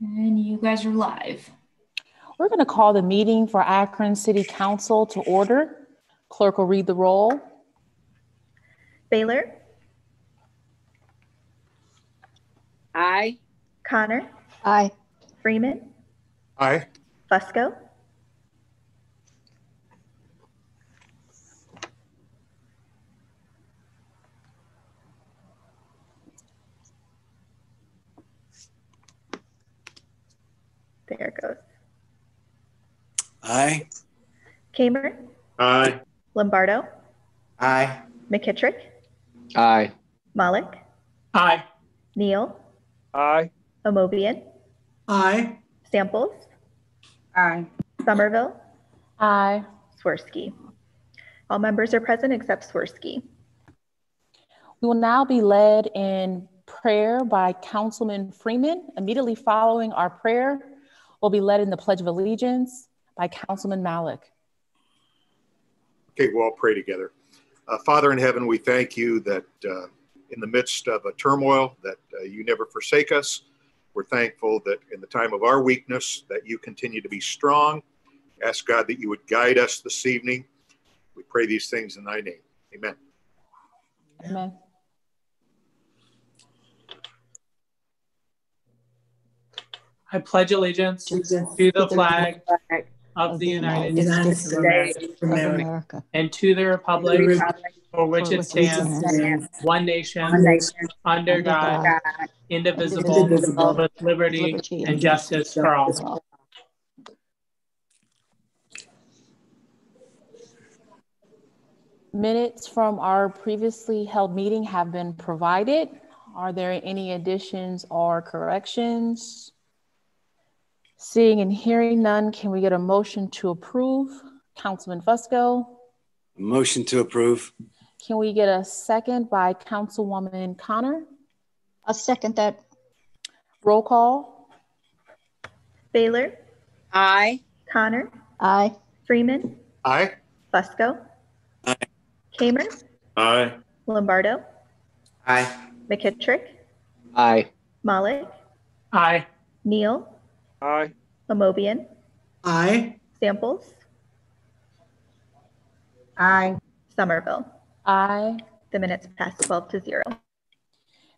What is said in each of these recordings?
And you guys are live. We're going to call the meeting for Akron City Council to order. Clerk will read the roll. Baylor, Aye. Connor, Aye. Freeman, Aye. Fusco, there it goes. Aye. Kammer, Aye. Lombardo, Aye. McKitrick, Aye. Malik, Aye. Neal, Aye. Omobien, Aye. Samples, Aye. Sommerville, Aye. Swirsky. All members are present except Swirsky. We will now be led in prayer by Councilman Freeman. Immediately following our prayer, we'll be led in the Pledge of Allegiance by Councilman Malik. Okay, we'll all pray together. Uh, Father in heaven, we thank you that uh, in the midst of a turmoil that uh, you never forsake us. We're thankful that in the time of our weakness that you continue to be strong. Ask God that you would guide us this evening. We pray these things in thy name. Amen. Amen. I pledge allegiance to the flag of the United States of America. and to the republic for which it stands, one nation, under God, indivisible, with liberty and justice for all. Minutes from our previously held meeting have been provided. Are there any additions or corrections? Seeing and hearing none, can we get a motion to approve? Councilman Fusco, Motion to approve. can we get a second by Councilwoman Connor? I'll second that. Roll call. Baylor, Aye. Connor, Aye. Freeman, Aye. Fusco, Aye. Kammer, Aye. Lombardo, Aye. McKitrick, Aye. Malik, Aye. Neal, Aye. Omobien, Aye. Samples, Aye. Sommerville. Aye. The minutes pass 12 to 0.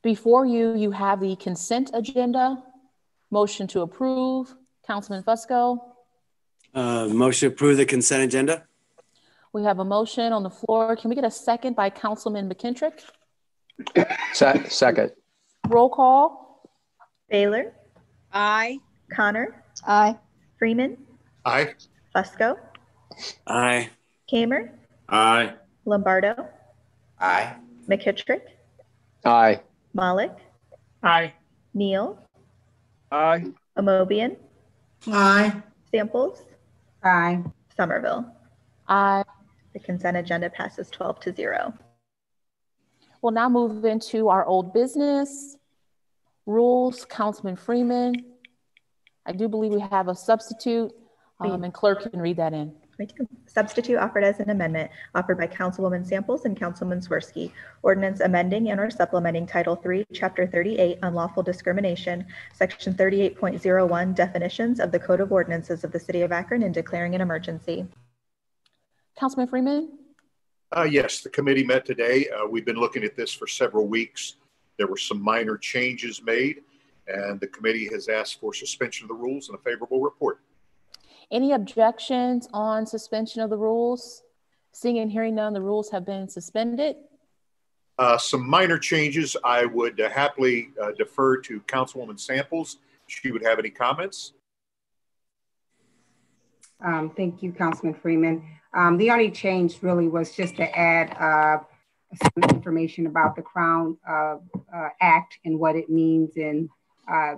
Before you, you have the consent agenda. Motion to approve. Councilman Fusco. Uh, motion to approve the consent agenda. We have a motion on the floor. Can we get a second by Councilman McKitrick? Se- second. Roll call. Baylor, Aye. Connor, Aye. Freeman, Aye. Fusco, Aye. Kammer, Aye. Lombardo, Aye. McKitrick, Aye. Malik, Aye. Neal, Aye. Omobien, Aye. Samples, Aye. Sommerville. Aye. The consent agenda passes 12 to 0. We'll now move into our old business. Rules, Councilman Freeman. I do believe we have a substitute, um, and clerk can read that in. We do. Substitute offered as an amendment offered by Councilwoman Samples and Councilman Swirsky. Ordinance amending and or supplementing Title III, Chapter 38, unlawful discrimination, Section 38.01, definitions of the Code of Ordinances of the City of Akron and declaring an emergency. Councilman Freeman? Uh, yes, the committee met today. Uh, we've been looking at this for several weeks. There were some minor changes made, and the committee has asked for suspension of the rules and a favorable report. Any objections on suspension of the rules? Seeing and hearing none, the rules have been suspended. Uh, some minor changes. I would uh, happily uh, defer to Councilwoman Samples. She would have any comments. Um, thank you, Councilman Freeman. Um, the only change really was just to add uh, some information about the Crown uh, uh, Act and what it means and uh,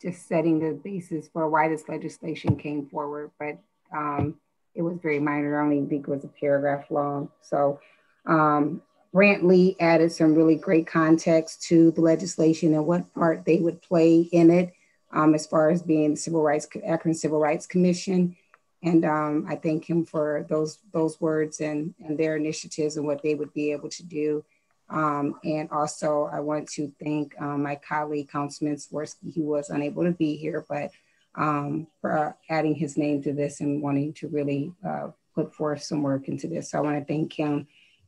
just setting the basis for why this legislation came forward. But um, it was very minor. I only think it was a paragraph long. So um, Grant Lee added some really great context to the legislation and what part they would play in it um, as far as being the Civil Rights, Akron Civil Rights Commission. And um, I thank him for those those words and, and their initiatives and what they would be able to do. Um, and also, I want to thank um, my colleague, Councilman Swirsky, who was unable to be here, but um, for adding his name to this and wanting to really uh, put forth some work into this. So I want to thank him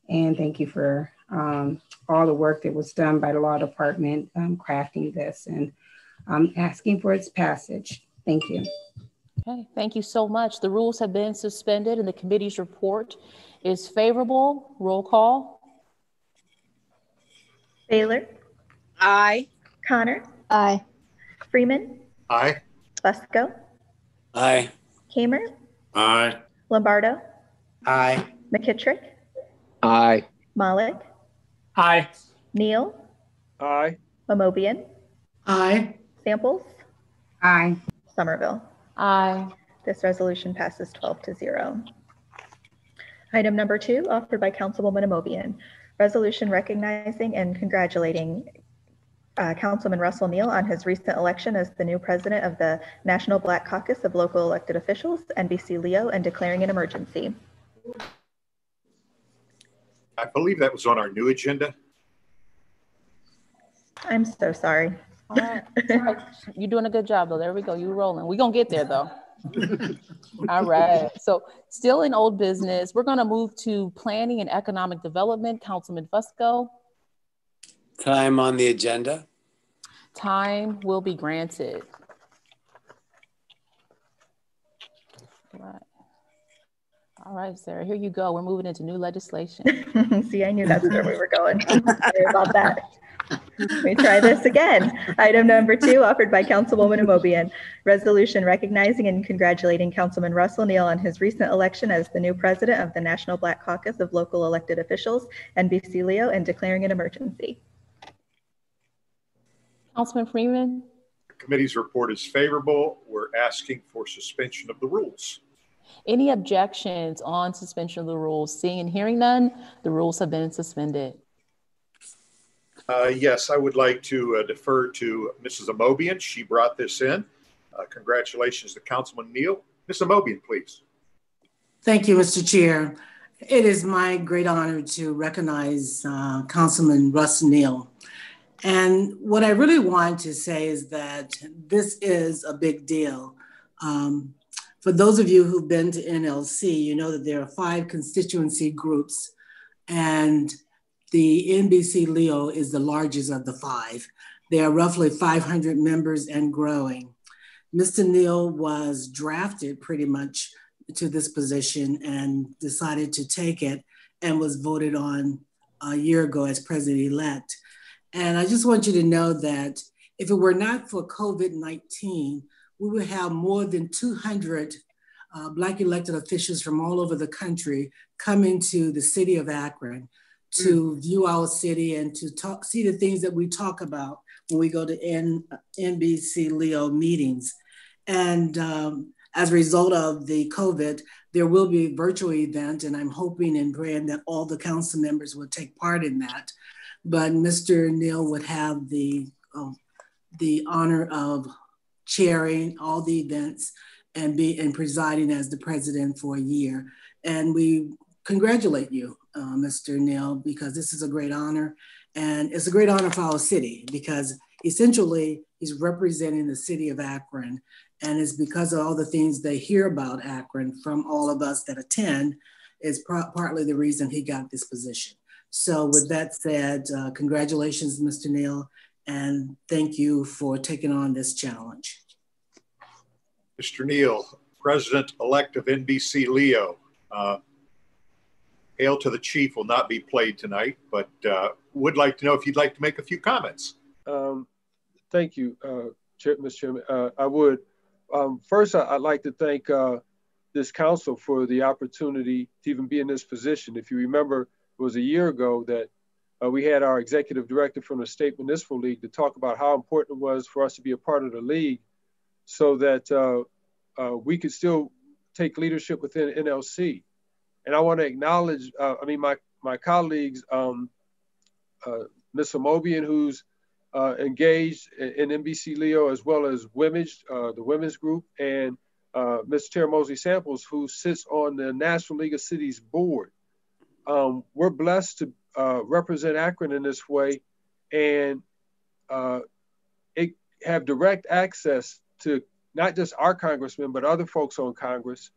and thank you for um, all the work that was done by the law department um, crafting this and um, asking for its passage. Thank you. Okay, thank you so much. The rules have been suspended and the committee's report is favorable. Roll call. Baylor, Aye. Connor, Aye. Freeman, Aye. Fusco, Aye. Kammer, Aye. Lombardo, Aye. McKitrick, Aye. Malik, Aye. Neal, Aye. Omobien, Aye. Samples, Aye. Sommerville. Aye. This resolution passes 12 to 0. Item number two, offered by Councilwoman Omobien. Resolution recognizing and congratulating uh, Councilman Russell Neal on his recent election as the new president of the National Black Caucus of Local Elected Officials, NBC Leo, and declaring an emergency. I believe that was on our new agenda. I'm so sorry. All right. All right. You're doing a good job though. There we go. You're rolling. We're gonna get there though. All right. So still in old business, we're gonna move to planning and economic development. Councilman Fusco, Time on the agenda. time will be granted. All right. All right, Sarah, here you go. We're moving into new legislation. See, I knew that's where we were going. Sorry about that. Let me try this again. Item number two, offered by Councilwoman Omobien. Resolution recognizing and congratulating Councilman Russell Neal on his recent election as the new president of the National Black Caucus of Local Elected Officials, NBC Leo, and declaring an emergency. Councilman Freeman, The committee's report is favorable. We're asking for suspension of the rules. any objections on suspension of the rules? Seeing and hearing none, the rules have been suspended. Uh, Yes, I would like to uh, defer to Mrs. Omobien. She brought this in. Uh, Congratulations to Councilman Neal. Ms. Omobien, please. Thank you, Mr. Chair. It is my great honor to recognize uh, Councilman Russ Neal. And what I really want to say is that this is a big deal. Um, for those of you who've been to NLC, you know that there are five constituency groups, and the NBC Leo is the largest of the five. There are roughly 500 members and growing. Mr. Neal was drafted pretty much to this position and decided to take it and was voted on a year ago as president elect. And I just want you to know that if it were not for COVID 19, we would have more than 200 uh, Black elected officials from all over the country coming to the city of Akron to view our city and to talk, see the things that we talk about when we go to N, NBC Leo meetings. And um, as a result of the COVID, there will be a virtual event, and I'm hoping and praying that all the council members will take part in that. But Mr. Neal would have the uh, the honor of chairing all the events and be and presiding as the president for a year. And we congratulate you, uh, Mr. Neal, because this is a great honor, and it's a great honor for our city because essentially he's representing the city of Akron and it's because of all the things they hear about Akron from all of us that attend is partly the reason he got this position. So with that said, uh, congratulations, Mr. Neal, and thank you for taking on this challenge. Mr. Neal, President-elect of NBC Leo. Uh, Hail to the Chief will not be played tonight, but uh, would like to know if you'd like to make a few comments. Um, thank you, uh, Chair, Mr. Chairman. Uh, I would. Um, first, I, would like to thank uh, this council for the opportunity to even be in this position. If you remember, it was a year ago that uh, we had our executive director from the State Municipal League to talk about how important it was for us to be a part of the league so that uh, we could still take leadership within NLC. And I want to acknowledge, uh, I mean, my, my colleagues, um, Ms. Omobien, who's uh, engaged in, NBC Leo as well as Women's, uh, the women's group, and uh, Ms. Tara Mosley Samples, who sits on the National League of Cities board. Um, we're blessed to, uh, represent Akron in this way and uh, it have direct access to not just our congressmen, but other folks on Congress.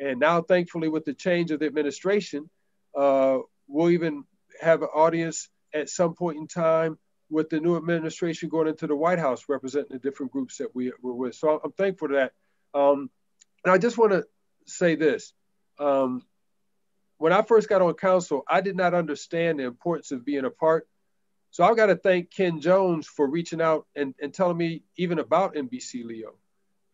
And now, thankfully, with the change of the administration, uh, we'll even have an audience at some point in time with the new administration going into the White House representing the different groups that we, we're with. So I'm thankful for that. Um, and I just want to say this. Um, when I first got on council, I did not understand the importance of being a part. So I've got to thank Ken Jones for reaching out and, and telling me even about NBC Leo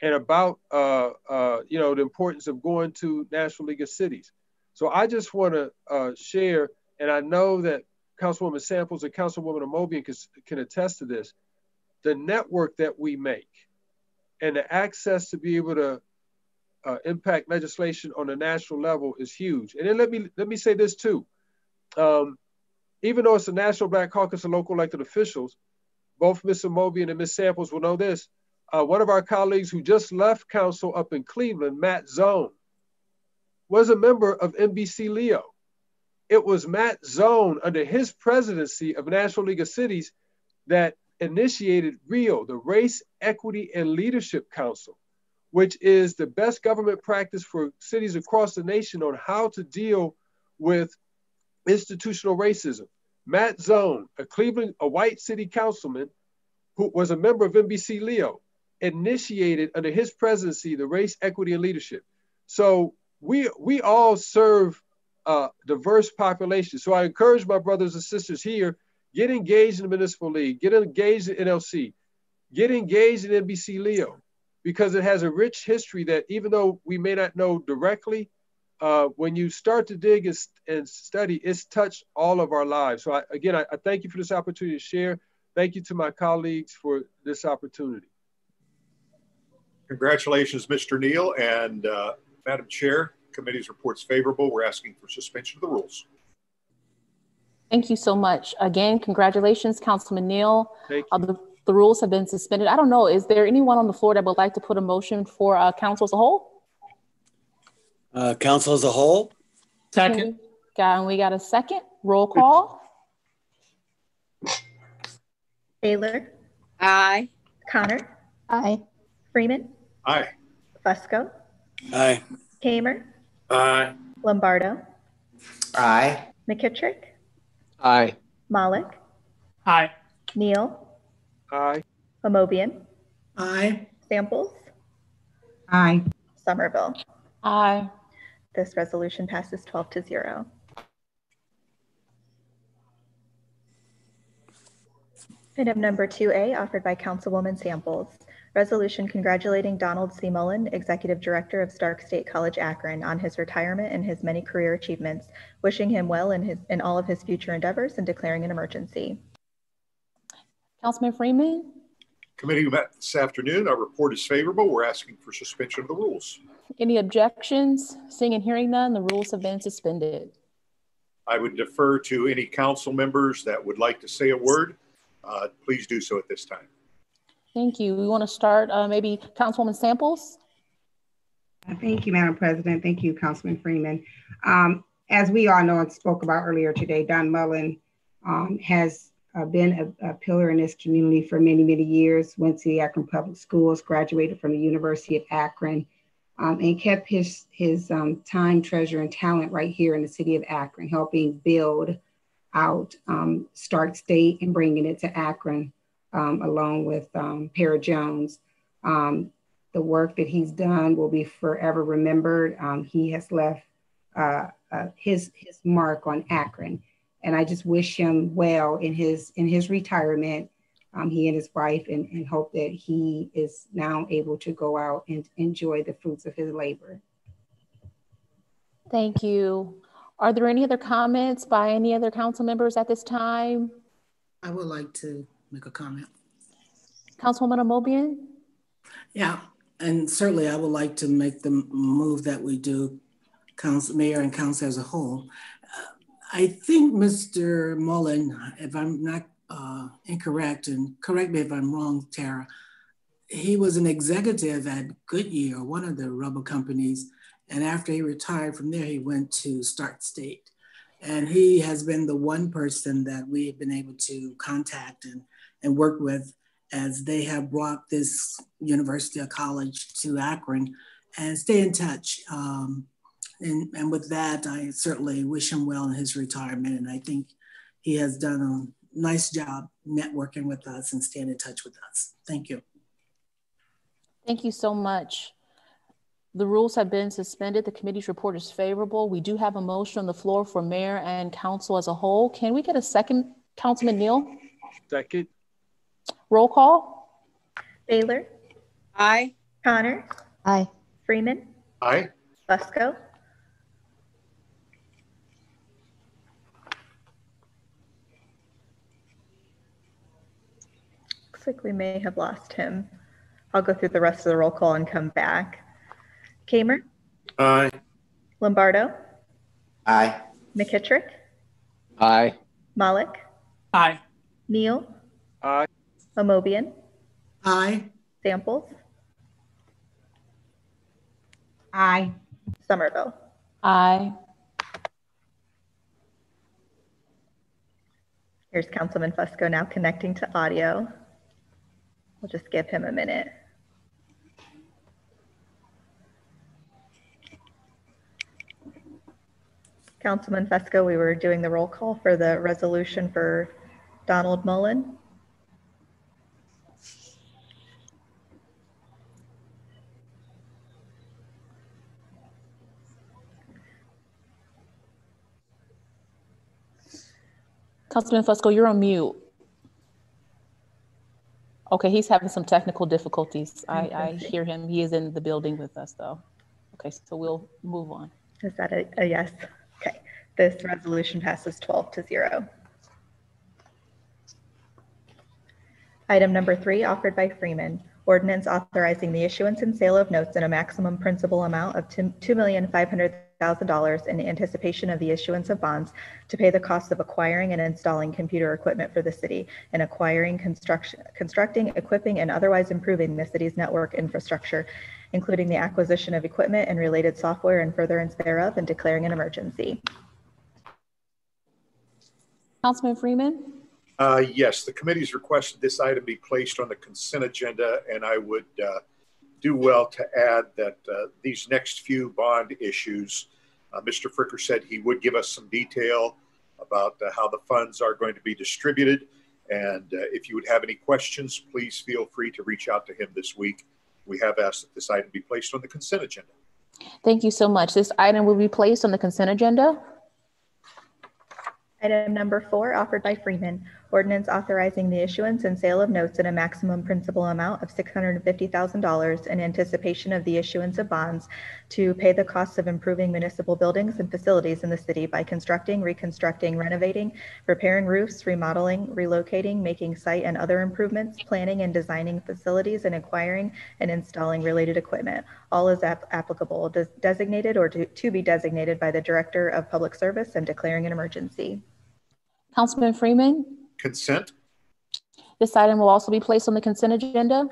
and about, uh, uh, you know, the importance of going to National League of Cities. So I just want to uh, share, and I know that Councilwoman Samples and Councilwoman Omobien can, can attest to this, the network that we make and the access to be able to uh, impact legislation on a national level is huge. And then let me let me say this too. Um, even though it's a National Black Caucus of local elected officials, both Ms. Omobien and Ms. Samples will know this. Uh, one of our colleagues who just left council up in Cleveland, Matt Zone, was a member of NBC Leo it was Matt Zone under his presidency of National League of Cities that initiated REAL, the Race, Equity, and Leadership Council, which is the best government practice for cities across the nation on how to deal with institutional racism. Matt Zone, a Cleveland, a white city councilman who was a member of NBC Leo, initiated under his presidency the race, equity, and leadership. So we we all serve uh, diverse population. So I encourage my brothers and sisters here, get engaged in the municipal league, get engaged in NLC, get engaged in NBC Leo, because it has a rich history that even though we may not know directly, uh, when you start to dig and, and, study, it's touched all of our lives. So I, again, I, I thank you for this opportunity to share. Thank you to my colleagues for this opportunity. Congratulations, Mr. Neal and uh, Madam Chair committee's report's favorable. We're asking for suspension of the rules. Thank you so much. Again, congratulations, Councilman Neal. Uh, the, the, rules have been suspended. I don't know, is there anyone on the floor that would like to put a motion for uh, council as a whole? Uh, council as a whole? Second. Got, and we got a second. Roll call. Taylor. Aye. Connor. Aye. Freeman. Aye. Fusco. Aye. Kammer. Aye. Lombardo. Aye. McKitrick. Aye. Malik. Aye. Neal. Aye. Omobien. Aye. Samples. Aye. Sommerville. Aye. This resolution passes 12 to 0. Item number 2A, offered by Councilwoman Samples. Resolution congratulating Donald C. Mullen, Executive Director of Stark State College Akron, on his retirement and his many career achievements, wishing him well in, his, in all of his future endeavors and declaring an emergency. Councilman Freeman? Committee met this afternoon. Our report is favorable. We're asking for suspension of the rules. Any objections? Seeing and hearing none, the rules have been suspended. I would defer to any council members that would like to say a word. Uh, please do so at this time. Thank you. We want to start uh, maybe Councilwoman Samples. Thank you, Madam President. Thank you, Councilman Freeman. Um, as we all know and spoke about earlier today, Don Mullen um, has uh, been a, a, pillar in this community for many, many years, went to the Akron Public Schools, graduated from the University of Akron, um, and kept his, his um, time, treasure, and talent right here in the city of Akron, helping build out um, Stark State and bringing it to Akron um, along with um, Para Jones. Um, the work that he's done will be forever remembered. Um, he has left uh, uh, his his mark on Akron, and I just wish him well in his in his retirement. Um, he and his wife, and, and hope that he is now able to go out and enjoy the fruits of his labor. Thank you. Are there any other comments by any other council members at this time? I would like to make a comment. Councilwoman Omobien? Yeah, and certainly I would like to make the move that we do, council, mayor and council as a whole. Uh, I think Mr. Mullen, if I'm not uh, incorrect, and correct me if I'm wrong, Tara, he was an executive at Goodyear, one of the rubber companies. And after he retired from there, he went to Stark State. And he has been the one person that we have been able to contact and, and work with as they have brought this university or college to Akron and stay in touch. Um, and, and with that, I certainly wish him well in his retirement. And I think he has done a nice job networking with us and staying in touch with us. Thank you. Thank you so much. The rules have been suspended. The committee's report is favorable. We do have a motion on the floor for mayor and council as a whole. Can we get a second, Councilman Neal? Second. Roll call. Baylor, Aye. Connor, Aye. Freeman, Aye. Fusco, Looks like we may have lost him. I'll go through the rest of the roll call and come back. Kammer, Aye. Lombardo, Aye. McKitrick, Aye. Malik, Aye. Neal, Aye. Omobien, Aye. Samples, Aye. Sommerville. Aye. Here's Councilman Fusco now connecting to audio. We'll just give him a minute. Councilman Fusco, we were doing the roll call for the resolution for Donald Mullen. Councilman Fusco, you're on mute. Okay, he's having some technical difficulties. I, oh, I hear him. He is in the building with us, though. Okay, so we'll move on. Is that a, a yes? Okay, this resolution passes 12 to 0. Item number three, offered by Freeman, ordinance authorizing the issuance and sale of notes in a maximum principal amount of $2,500,000 in anticipation of the issuance of bonds to pay the cost of acquiring and installing computer equipment for the city and acquiring, construction, constructing, equipping, and otherwise improving the city's network infrastructure, including the acquisition of equipment and related software and furtherance thereof, and declaring an emergency. Councilman Freeman? Uh, Yes, the committee's requested this item be placed on the consent agenda, and I would uh, do well to add that uh, these next few bond issues, uh, Mr. Fricker said he would give us some detail about uh, how the funds are going to be distributed. And uh, if you would have any questions, please feel free to reach out to him this week. We have asked that this item be placed on the consent agenda. Thank you so much. This item will be placed on the consent agenda. Item number four, offered by Freeman, ordinance authorizing the issuance and sale of notes in a maximum principal amount of $650,000 in anticipation of the issuance of bonds to pay the costs of improving municipal buildings and facilities in the city by constructing, reconstructing, renovating, repairing roofs, remodeling, relocating, making site and other improvements, planning and designing facilities, and acquiring and installing related equipment. All is ap- applicable, des- designated or to to be designated by the Director of Public Service and declaring an emergency. Councilman Freeman? Consent? This item will also be placed on the consent agenda.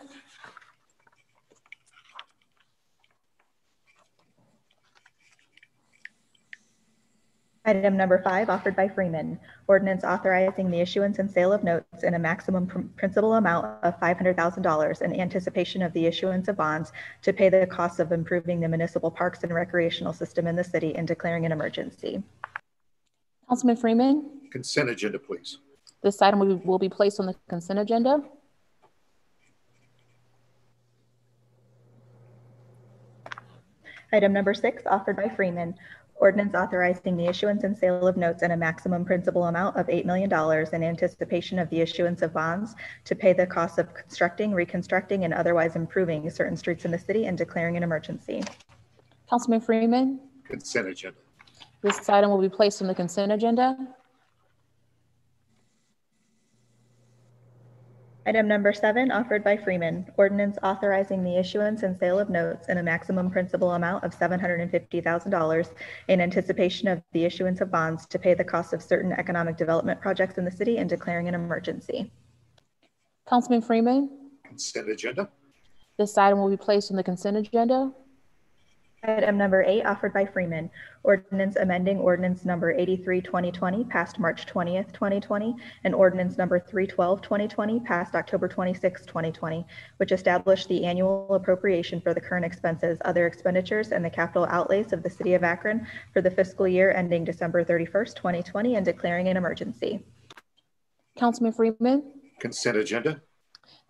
Item number five, offered by Freeman, ordinance authorizing the issuance and sale of notes in a maximum pr- principal amount of $500,000 in anticipation of the issuance of bonds to pay the costs of improving the municipal parks and recreational system in the city and declaring an emergency. Councilman Freeman? Consent agenda, please. This item will be, will be placed on the consent agenda. Item number six, offered by Freeman, ordinance authorizing the issuance and sale of notes in a maximum principal amount of $8 million in anticipation of the issuance of bonds to pay the costs of constructing, reconstructing, and otherwise improving certain streets in the city and declaring an emergency. Councilman Freeman? Consent agenda. This item will be placed on the consent agenda. Item number seven, offered by Freeman, ordinance authorizing the issuance and sale of notes in a maximum principal amount of $750,000 in anticipation of the issuance of bonds to pay the cost of certain economic development projects in the city and declaring an emergency. Councilman Freeman? Consent agenda. This item will be placed on the consent agenda. Item number eight, offered by Freeman. Ordinance amending ordinance number 83, 2020, passed March 20th, 2020, and ordinance number 312, 2020, passed October 26, 2020, which established the annual appropriation for the current expenses, other expenditures, and the capital outlays of the city of Akron for the fiscal year ending December 31st, 2020, and declaring an emergency. Councilman Freeman, Consent agenda.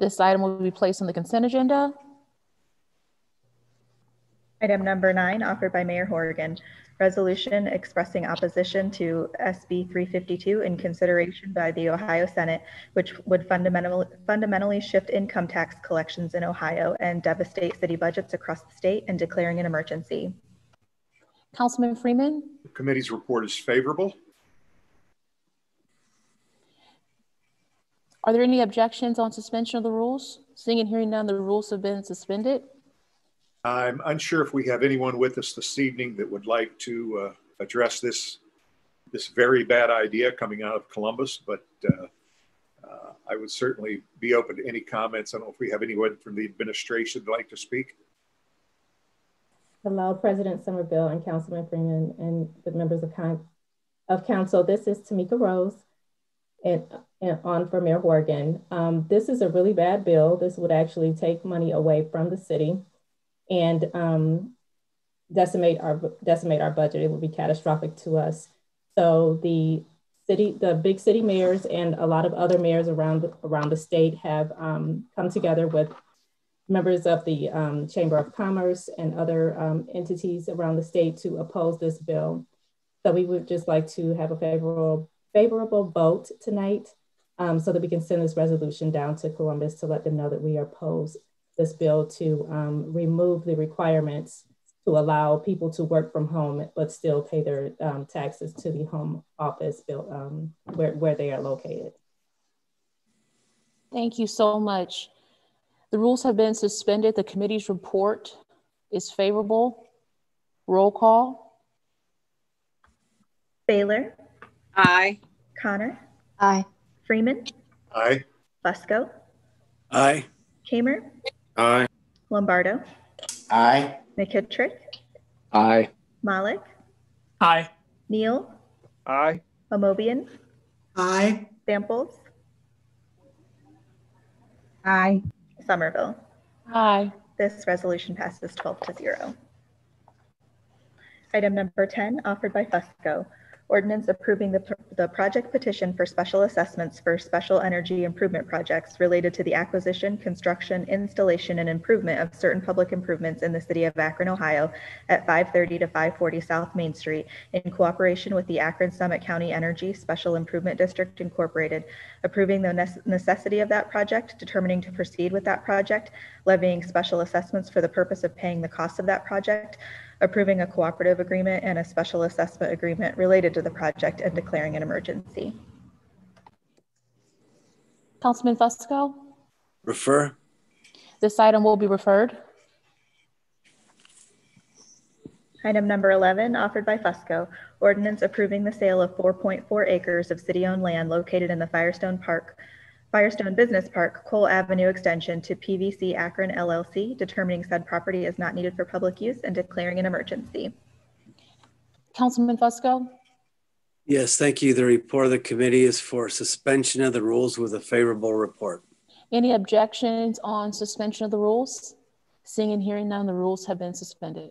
this item will be placed on the consent agenda. Item number nine, offered by Mayor Horrigan. Resolution expressing opposition to SB 352 in consideration by the Ohio Senate, which would fundamentally, fundamentally shift income tax collections in Ohio and devastate city budgets across the state and declaring an emergency. Councilman Freeman, The committee's report is favorable. are there any objections on suspension of the rules? Seeing and hearing none, the rules have been suspended. I'm unsure if we have anyone with us this evening that would like to uh, address this, this very bad idea coming out of Columbus, but uh, uh, I would certainly be open to any comments. I don't know if we have anyone from the administration that'd like to speak. Hello, President Sommerville and Councilman Freeman and the members of, con- of council. This is Tamika Rose and, and on for Mayor Horrigan. Um, this is a really bad bill. This would actually take money away from the city and um, decimate our decimate our budget. It would be catastrophic to us. So the city, the big city mayors, and a lot of other mayors around around the state have um, come together with members of the um, Chamber of Commerce and other um, entities around the state to oppose this bill. So we would just like to have a favorable favorable vote tonight um, so that we can send this resolution down to Columbus to let them know that we oppose this bill to um, remove the requirements to allow people to work from home but still pay their um, taxes to the home office bill um, where, where they are located. Thank you so much. The rules have been suspended. The committee's report is favorable. Roll call. Baylor, Aye. Connor, Aye. Freeman, Aye. Fusco, Aye. Kammer, Aye. Lombardo, Aye. McKitrick, Aye. Malik, Aye. Neal, Aye. Omobien, Aye. Samples, Aye. Sommerville. Aye. This resolution passes 12 to 0. Item number 10, offered by Fusco. Ordinance approving the, the project petition for special assessments for special energy improvement projects related to the acquisition, construction, installation, and improvement of certain public improvements in the city of Akron, Ohio at 530 to 540 South Main Street in cooperation with the Akron Summit County Energy Special Improvement District Incorporated, approving the nece- necessity of that project, determining to proceed with that project, levying special assessments for the purpose of paying the cost of that project, approving a cooperative agreement and a special assessment agreement related to the project and declaring an emergency. Councilman Fusco, Refer. this item will be referred. Item number 11, offered by Fusco, ordinance approving the sale of 4.4 acres of city-owned land located in the Firestone Park, Firestone Business Park, Cole Avenue Extension to PVC Akron LLC, determining said property is not needed for public use and declaring an emergency. Councilman Fusco, Yes, thank you. The report of the committee is for suspension of the rules with a favorable report. any objections on suspension of the rules? Seeing and hearing none, the rules have been suspended.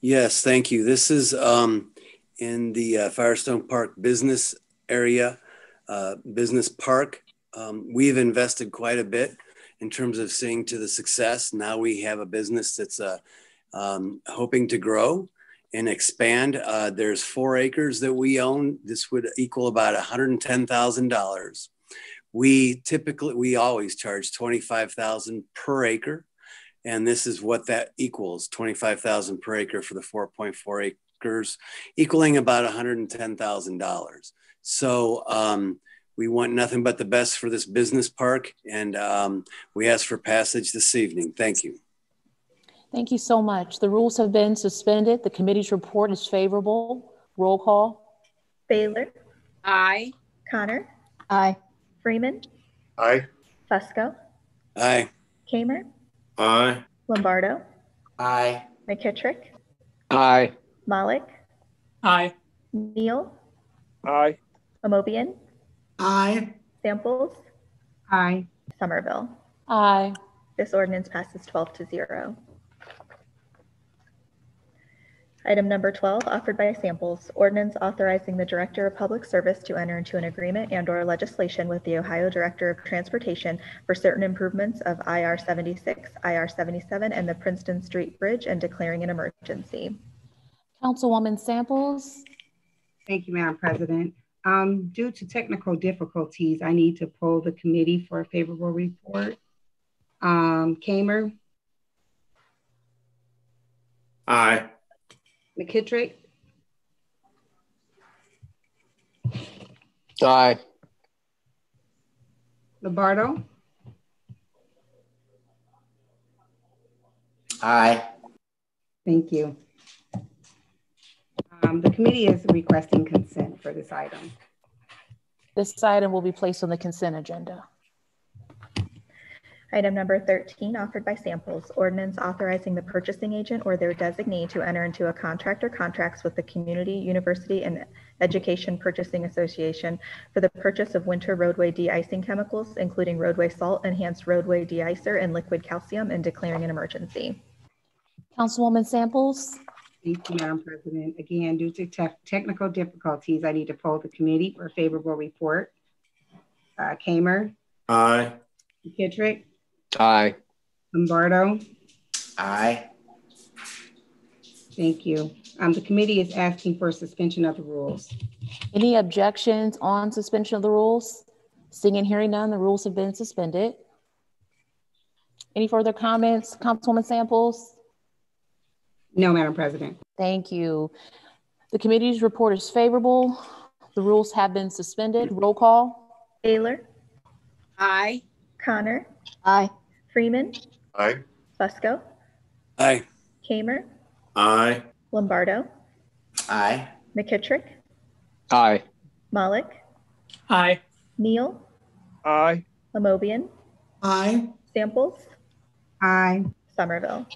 Yes, thank you. This is um, in the uh, Firestone Park business area, uh, business park. Um, we've invested quite a bit in terms of seeing to the success. Now we have a business that's uh, um, hoping to grow and expand. Uh, there's four acres that we own. This would equal about $110,000. We typically, we always charge 25,000 per acre. And this is what that equals 25,000 per acre for the 4.4 acres, equaling about $110,000. So um, we want nothing but the best for this business park. And um, we ask for passage this evening. Thank you. Thank you so much. The rules have been suspended. The committee's report is favorable. Roll call. Baylor, Aye. Connor, Aye. Freeman, Aye. Fusco, Aye. Kammer, Aye. Lombardo, Aye. McKitrick, Aye. Malik, Aye. Neal, Aye. Omobien, Aye. Samples, Aye. Sommerville. Aye. This ordinance passes 12 to 0. Item number 12, offered by Samples, ordinance authorizing the Director of Public Service to enter into an agreement and/or legislation with the Ohio Director of Transportation for certain improvements of IR 76, IR 77, and the Princeton Street Bridge and declaring an emergency. Councilwoman Samples. Thank you, Madam President. Um, due to technical difficulties, I need to poll the committee for a favorable report. Um, Kammer, Aye. McKitrick, Aye. Lombardo, Aye. thank you. Um, the committee is requesting consent for this item. This item will be placed on the consent agenda. Item number 13, offered by Samples, ordinance authorizing the purchasing agent or their designee to enter into a contract or contracts with the Community, University, and Education Purchasing Association for the purchase of winter roadway de-icing chemicals, including roadway salt, enhanced roadway de-icer, and liquid calcium, and declaring an emergency. Councilwoman Samples. Thank you, Madam President. Again, due to te- technical difficulties, I need to poll the committee for a favorable report. Uh, Kammer, Aye. McKitrick, Aye. Lombardo, Aye. thank you. Um, the committee is asking for suspension of the rules. Any objections on suspension of the rules? Seeing and hearing none, the rules have been suspended. Any further comments, Councilwoman Samples? No, Madam President. Thank you. The committee's report is favorable. The rules have been suspended. Roll call. Baylor, Aye. Connor, Aye. Freeman, Aye. Fusco, Aye. Kammer, Aye. Lombardo, Aye. McKitrick, Aye. Malik, Aye. Neal, Aye. Omobien, Aye. Samples, Aye. Sommerville.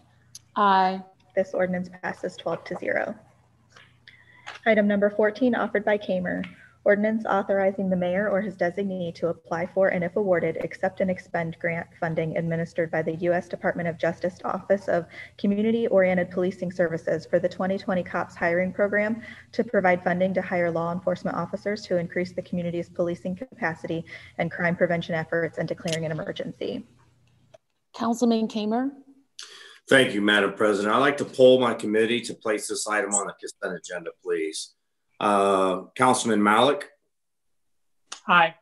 Aye. This ordinance passes 12 to 0. Item number 14, offered by Kammer, ordinance authorizing the mayor or his designee to apply for and if awarded, accept and expend grant funding administered by the U.S. Department of Justice Office of Community-Oriented Policing Services for the 2020 COPS hiring program to provide funding to hire law enforcement officers to increase the community's policing capacity and crime prevention efforts and declaring an emergency. Councilman Kammer. Thank you, Madam President. I'd like to poll my committee to place this item on the consent agenda, please. Uh, Councilman Malik, Aye.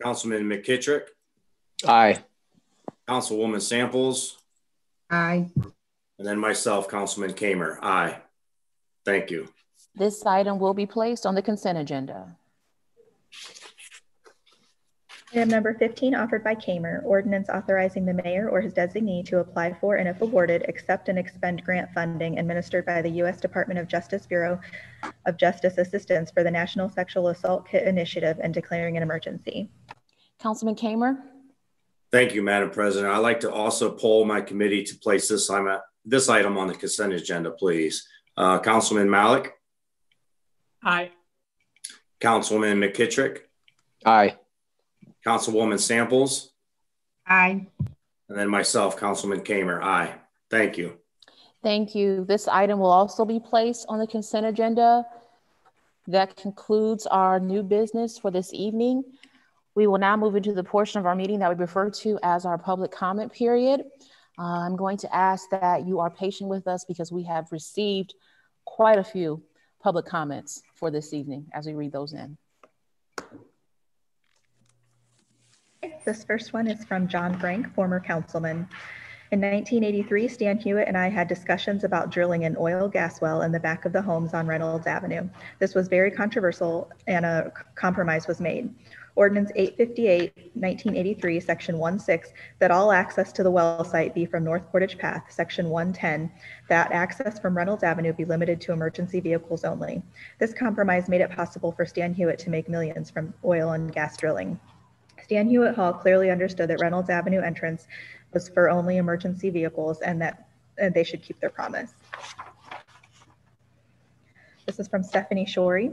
Councilman McKitrick, Aye. Councilwoman Samples, Aye. and then myself, Councilman Kammer. Aye. Thank you. This item will be placed on the consent agenda. Item number 15, offered by Kammer, ordinance authorizing the mayor or his designee to apply for and if awarded, accept and expend grant funding administered by the U.S. Department of Justice Bureau of Justice Assistance for the National Sexual Assault Kit Initiative and declaring an emergency. Councilman Kammer. Thank you, Madam President. I'd like to also poll my committee to place this item, this item on the consent agenda, please. Uh, Councilman Malik, Aye. Councilwoman McKitrick, Aye. Councilwoman Samples, Aye. and then myself, Councilman Kammer. Aye. Thank you. Thank you. This item will also be placed on the consent agenda. That concludes our new business for this evening. We will now move into the portion of our meeting that we refer to as our public comment period. Uh, I'm going to ask that you are patient with us because we have received quite a few public comments for this evening as we read those in. This first one is from John Frank, former councilman. In 1983, Stan Hywet and I had discussions about drilling an oil gas well in the back of the homes on Reynolds Avenue. This was very controversial and a compromise was made. Ordinance 858, 1983, Section 16, that all access to the well site be from North Portage Path, Section 110, that access from Reynolds Avenue be limited to emergency vehicles only. This compromise made it possible for Stan Hywet to make millions from oil and gas drilling. Stan Hywet Hall clearly understood that Reynolds Avenue entrance was for only emergency vehicles and that and they should keep their promise. This is from Stephanie Shorey.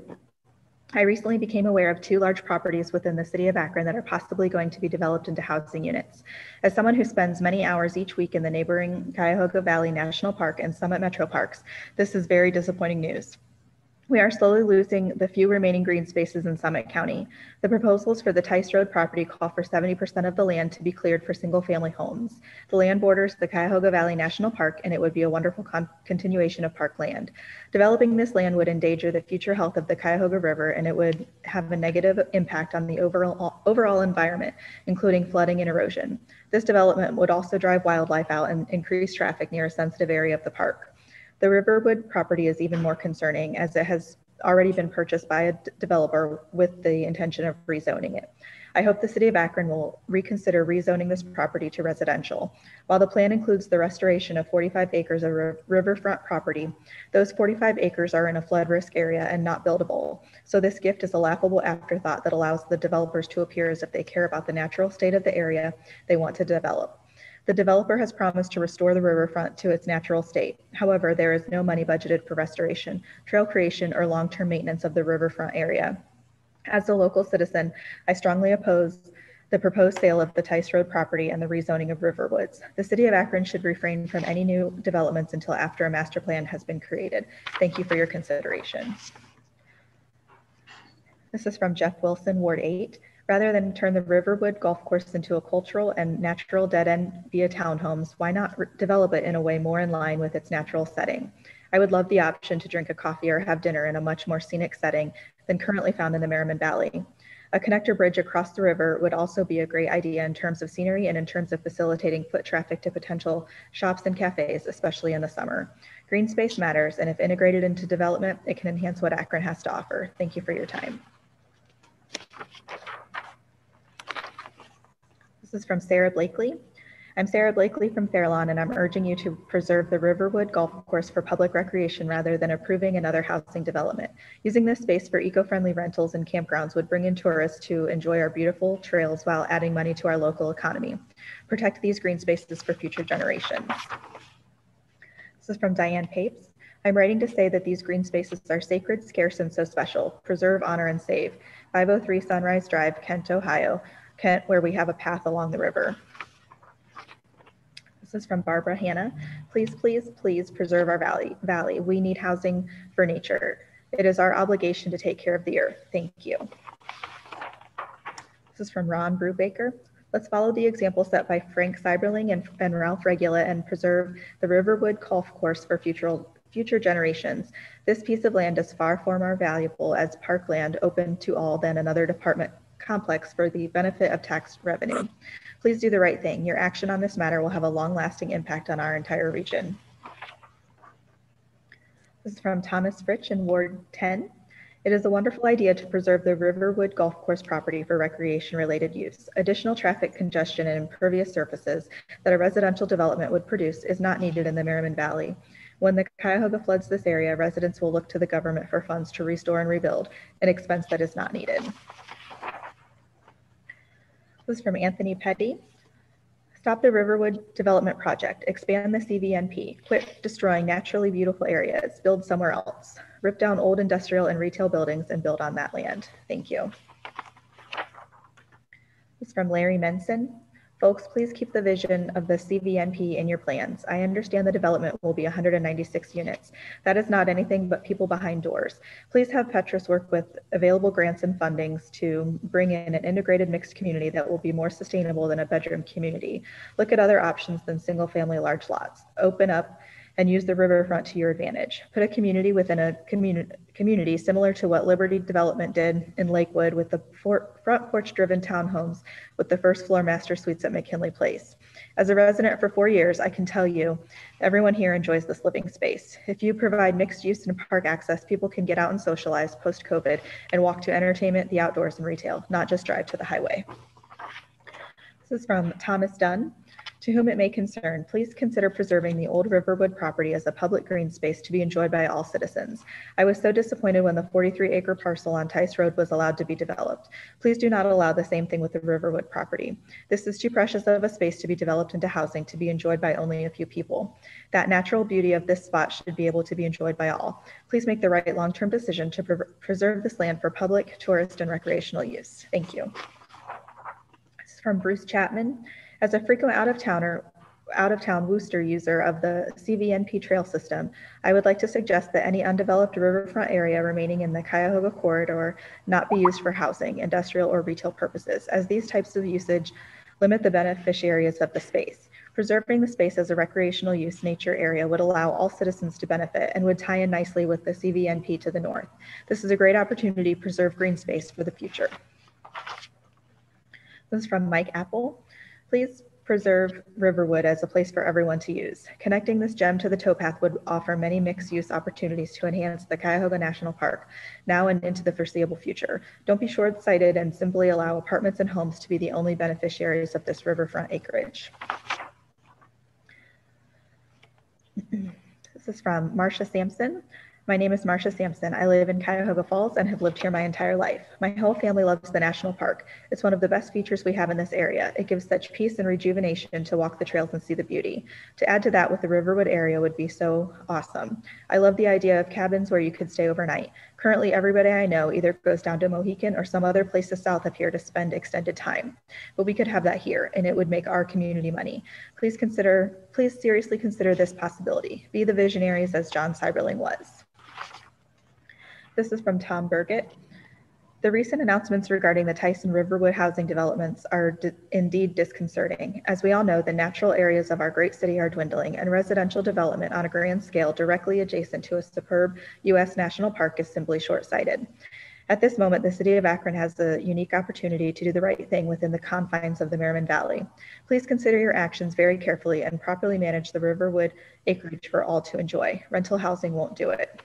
I recently became aware of two large properties within the city of Akron that are possibly going to be developed into housing units. As someone who spends many hours each week in the neighboring Cuyahoga Valley National Park and Summit Metro Parks, this is very disappointing news. We are slowly losing the few remaining green spaces in Summit County. The proposals for the Tice Road property call for 70% of the land to be cleared for single family homes. The land borders the Cuyahoga Valley National Park and it would be a wonderful con- continuation of park land. Developing this land would endanger the future health of the Cuyahoga River and it would have a negative impact on the overall, overall environment, including flooding and erosion. This development would also drive wildlife out and increase traffic near a sensitive area of the park. The Riverwood property is even more concerning as it has already been purchased by a developer with the intention of rezoning it. I hope the city of Akron will reconsider rezoning this property to residential. While the plan includes the restoration of 45 acres of ri- riverfront property, those 45 acres are in a flood risk area and not buildable. So this gift is a laughable afterthought that allows the developers to appear as if they care about the natural state of the area they want to develop. The developer has promised to restore the riverfront to its natural state. However, there is no money budgeted for restoration, trail creation, or long-term maintenance of the riverfront area. As a local citizen, I strongly oppose the proposed sale of the Tice Road property and the rezoning of Riverwoods. The city of Akron should refrain from any new developments until after a master plan has been created. Thank you for your consideration. This is from Jeff Wilson, Ward 8. Rather than turn the Riverwood Golf Course into a cultural and natural dead end via townhomes, why not re- develop it in a way more in line with its natural setting? I would love the option to drink a coffee or have dinner in a much more scenic setting than currently found in the Merriman Valley. A connector bridge across the river would also be a great idea in terms of scenery and in terms of facilitating foot traffic to potential shops and cafes, especially in the summer. Green space matters, and if integrated into development, it can enhance what Akron has to offer. Thank you for your time. This is from Sarah Blakely. I'm Sarah Blakely from Fairlawn, and I'm urging you to preserve the Riverwood Golf Course for public recreation rather than approving another housing development. Using this space for eco-friendly rentals and campgrounds would bring in tourists to enjoy our beautiful trails while adding money to our local economy. Protect these green spaces for future generations. This is from Diane Papes. I'm writing to say that these green spaces are sacred, scarce, and so special. Preserve, honor, and save. 503 Sunrise Drive, Kent, Ohio, Kent, where we have a path along the river. This is from Barbara Hanna. Please, please, please preserve our valley. Valley. We need housing for nature. It is our obligation to take care of the earth. Thank you. This is from Ron Brubaker. Let's follow the example set by Frank Seiberling and, and Ralph Regula and preserve the Riverwood Golf Course for future future generations. This piece of land is far far more valuable as parkland open to all than another department complex for the benefit of tax revenue. Please do the right thing. Your action on this matter will have a long-lasting impact on our entire region. This is from Thomas Fritsch in Ward 10. It is a wonderful idea to preserve the Riverwood Golf Course property for recreation-related use. Additional traffic congestion and impervious surfaces that a residential development would produce is not needed in the Merriman Valley. When the Cuyahoga floods this area, residents will look to the government for funds to restore and rebuild, an expense that is not needed. This is from Anthony Petty. Stop the Riverwood Development Project. Expand the CVNP. Quit destroying naturally beautiful areas. Build somewhere else. Rip down old industrial and retail buildings and build on that land. Thank you. This is from Larry Menson. Folks, please keep the vision of the CVNP in your plans. I understand the development will be 196 units. That is not anything but people behind doors. Please have Petros work with available grants and fundings to bring in an integrated mixed community that will be more sustainable than a bedroom community. Look at other options than single family large lots. Open up and use the riverfront to your advantage. Put a community within a communi- community similar to what Liberty Development did in Lakewood with the for- front porch driven townhomes with the first floor master suites at McKinley Place. As a resident for four years, I can tell you everyone here enjoys this living space. If you provide mixed use and park access, people can get out and socialize post COVID and walk to entertainment, the outdoors, and retail, not just drive to the highway. This is from Thomas Dunn. To whom it may concern, please consider preserving the old Riverwood property as a public green space to be enjoyed by all citizens. I was so disappointed when the 43 acre parcel on Tice Road was allowed to be developed. Please do not allow the same thing with the Riverwood property. This is too precious of a space to be developed into housing to be enjoyed by only a few people. That natural beauty of this spot should be able to be enjoyed by all. Please make the right long term decision to pre- preserve this land for public, tourist, and recreational use. Thank you. This is from Bruce Chapman. As a frequent out of towner, out of town Wooster user of the CVNP trail system, I would like to suggest that any undeveloped riverfront area remaining in the Cuyahoga corridor not be used for housing, industrial, or retail purposes, as these types of usage limit the beneficiaries of the space. Preserving the space as a recreational use nature area would allow all citizens to benefit and would tie in nicely with the CVNP to the north. This is a great opportunity to preserve green space for the future. This is from Mike Apple. Please preserve Riverwood as a place for everyone to use. Connecting this gem to the towpath would offer many mixed use opportunities to enhance the Cuyahoga National Park now and into the foreseeable future. Don't be short sighted and simply allow apartments and homes to be the only beneficiaries of this riverfront acreage. This is from Marcia Sampson. My name is Marcia Sampson. I live in Cuyahoga Falls and have lived here my entire life. My whole family loves the national park. It's one of the best features we have in this area. It gives such peace and rejuvenation to walk the trails and see the beauty. To add to that with the Riverwood area would be so awesome. I love the idea of cabins where you could stay overnight. Currently, everybody I know either goes down to Mohican or some other places south of here to spend extended time. But we could have that here and it would make our community money. Please consider, please seriously consider this possibility. Be the visionaries as John Seiberling was. This is from Tom Burgett. The recent announcements regarding the Tyson Riverwood housing developments are indeed disconcerting. As we all know, the natural areas of our great city are dwindling, and residential development on a grand scale directly adjacent to a superb U.S. national park is simply short sighted. At this moment, the city of Akron has the unique opportunity to do the right thing within the confines of the Merriman Valley. Please consider your actions very carefully and properly manage the Riverwood acreage for all to enjoy. Rental housing won't do it.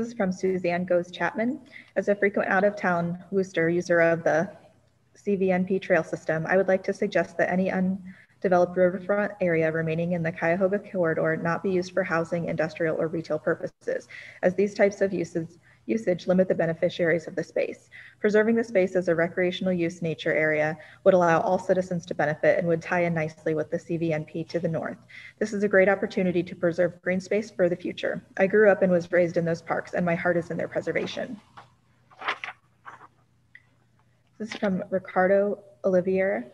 This is from Suzanne Goes Chapman. As a frequent out of town Wooster user of the CVNP trail system, I would like to suggest that any undeveloped riverfront area remaining in the Cuyahoga corridor not be used for housing, industrial, or retail purposes, as these types of uses usage limit the beneficiaries of the space. Preserving the space as a recreational use nature area would allow all citizens to benefit and would tie in nicely with the CVNP to the north. This is a great opportunity to preserve green space for the future. I grew up and was raised in those parks and my heart is in their preservation. This is from Ricardo Olivier.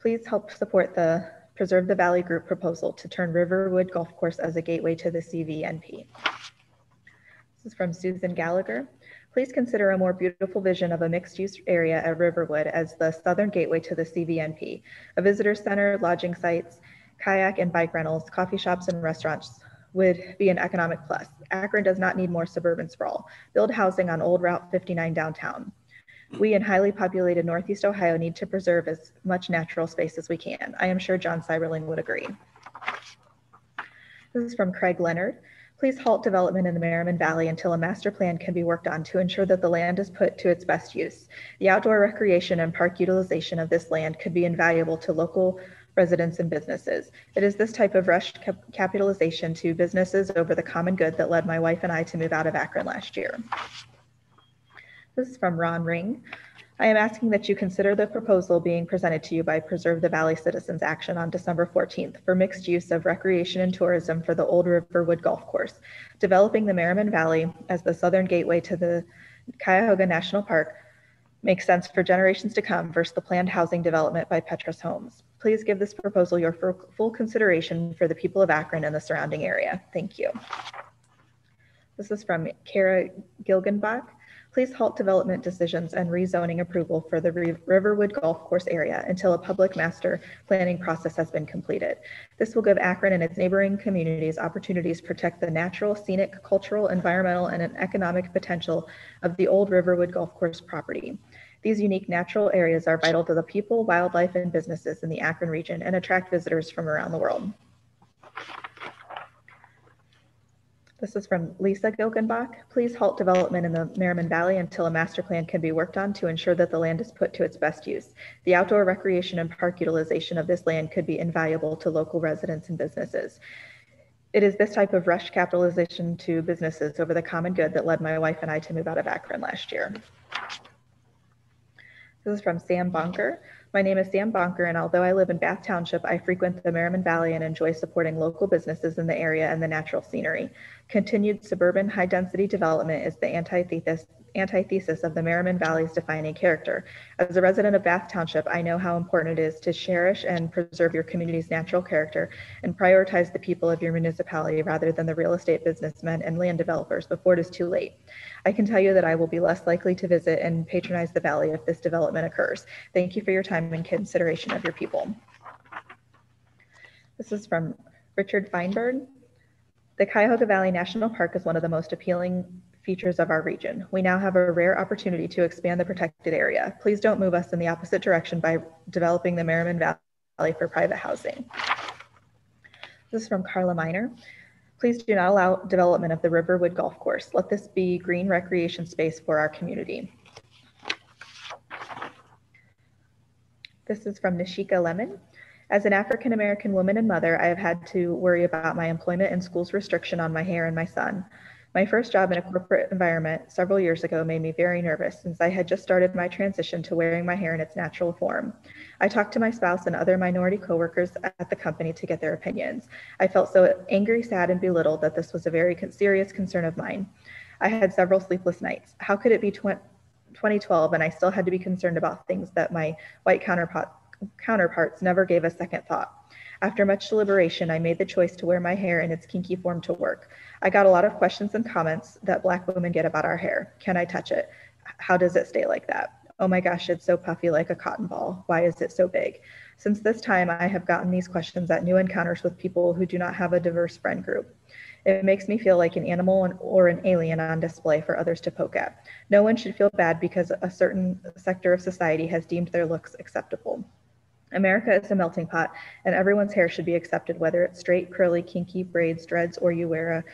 Please help support the Preserve the Valley Group proposal to turn Riverwood Golf Course as a gateway to the CVNP. This is from Susan Gallagher. Please consider a more beautiful vision of a mixed-use area at Riverwood as the southern gateway to the CVNP. A visitor center, lodging sites, kayak and bike rentals, coffee shops and restaurants would be an economic plus. Akron does not need more suburban sprawl. Build housing on Old Route 59 downtown. We in highly populated Northeast Ohio need to preserve as much natural space as we can. I am sure John Seiberling would agree. This is from Craig Leonard. Please halt development in the Merriman Valley until a master plan can be worked on to ensure that the land is put to its best use. The outdoor recreation and park utilization of this land could be invaluable to local residents and businesses. It is this type of rushed cap- capitalization to businesses over the common good that led my wife and I to move out of Akron last year. This is from Ron Ring. I am asking that you consider the proposal being presented to you by Preserve the Valley Citizens Action on December 14th for mixed use of recreation and tourism for the Old Riverwood Golf Course, developing the Merriman Valley as the southern gateway to the Cuyahoga National Park makes sense for generations to come versus the planned housing development by Petros Homes. Please give this proposal your full consideration for the people of Akron and the surrounding area. Thank you. This is from Kara Gilgenbach. Please halt development decisions and rezoning approval for the Riverwood Golf Course area until a public master planning process has been completed. This will give Akron and its neighboring communities opportunities to protect the natural, scenic, cultural, environmental, and economic potential of the old Riverwood Golf Course property. These unique natural areas are vital to the people, wildlife, and businesses in the Akron region and attract visitors from around the world. This is from Lisa Gilgenbach. Please halt development in the Merriman Valley until a master plan can be worked on to ensure that the land is put to its best use. The outdoor recreation and park utilization of this land could be invaluable to local residents and businesses. It is this type of rush capitalization to businesses over the common good that led my wife and I to move out of Akron last year. This is from Sam Bonker. My name is Sam Bonker, and although I live in Bath Township, I frequent the Merriman Valley and enjoy supporting local businesses in the area and the natural scenery. Continued suburban high density development is the antithesis, antithesis of the Merriman Valley's defining character. As a resident of Bath Township, I know how important it is to cherish and preserve your community's natural character and prioritize the people of your municipality rather than the real estate businessmen and land developers before it is too late. I can tell you that I will be less likely to visit and patronize the valley if this development occurs. Thank you for your time and consideration of your people. This is from Richard Feinberg. The Cuyahoga Valley National Park is one of the most appealing features of our region. We now have a rare opportunity to expand the protected area. Please don't move us in the opposite direction by developing the Merriman Valley for private housing. This is from Carla Miner. Please do not allow development of the Riverwood Golf Course. Let this be green recreation space for our community. This is from Nishika Lemon. As an African American woman and mother, I have had to worry about my employment and school's restriction on my hair and my son. My first job in a corporate environment several years ago made me very nervous since I had just started my transition to wearing my hair in its natural form. I talked to my spouse and other minority coworkers at the company to get their opinions. I felt so angry, sad, and belittled that this was a very serious concern of mine. I had several sleepless nights. How could it be 2012 and I still had to be concerned about things that my white counterpart counterparts never gave a second thought. After much deliberation, I made the choice to wear my hair in its kinky form to work. I got a lot of questions and comments that Black women get about our hair. Can I touch it? How does it stay like that? Oh my gosh, it's so puffy like a cotton ball. Why is it so big? Since this time, I have gotten these questions at new encounters with people who do not have a diverse friend group. It makes me feel like an animal or an alien on display for others to poke at. No one should feel bad because a certain sector of society has deemed their looks acceptable. America is a melting pot, and everyone's hair should be accepted, whether it's straight, curly, kinky, braids, dreads, or you wear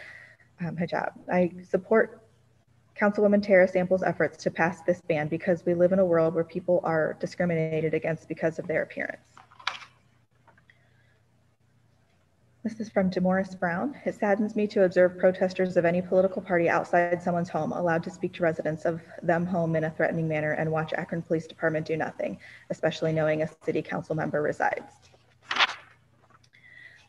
a um, hijab. I support Councilwoman Tara Sample's efforts to pass this ban because we live in a world where people are discriminated against because of their appearance. This is from Demoris Brown. It saddens me to observe protesters of any political party outside someone's home allowed to speak to residents of them home in a threatening manner and watch Akron Police Department do nothing, especially knowing a city council member resides.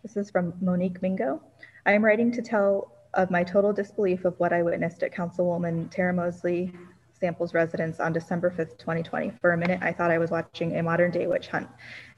This is from Monique Mingo. I am writing to tell of my total disbelief of what I witnessed at Councilwoman Tara Mosley Samples residence on December 5th, 2020. For a minute, I thought I was watching a modern day witch hunt.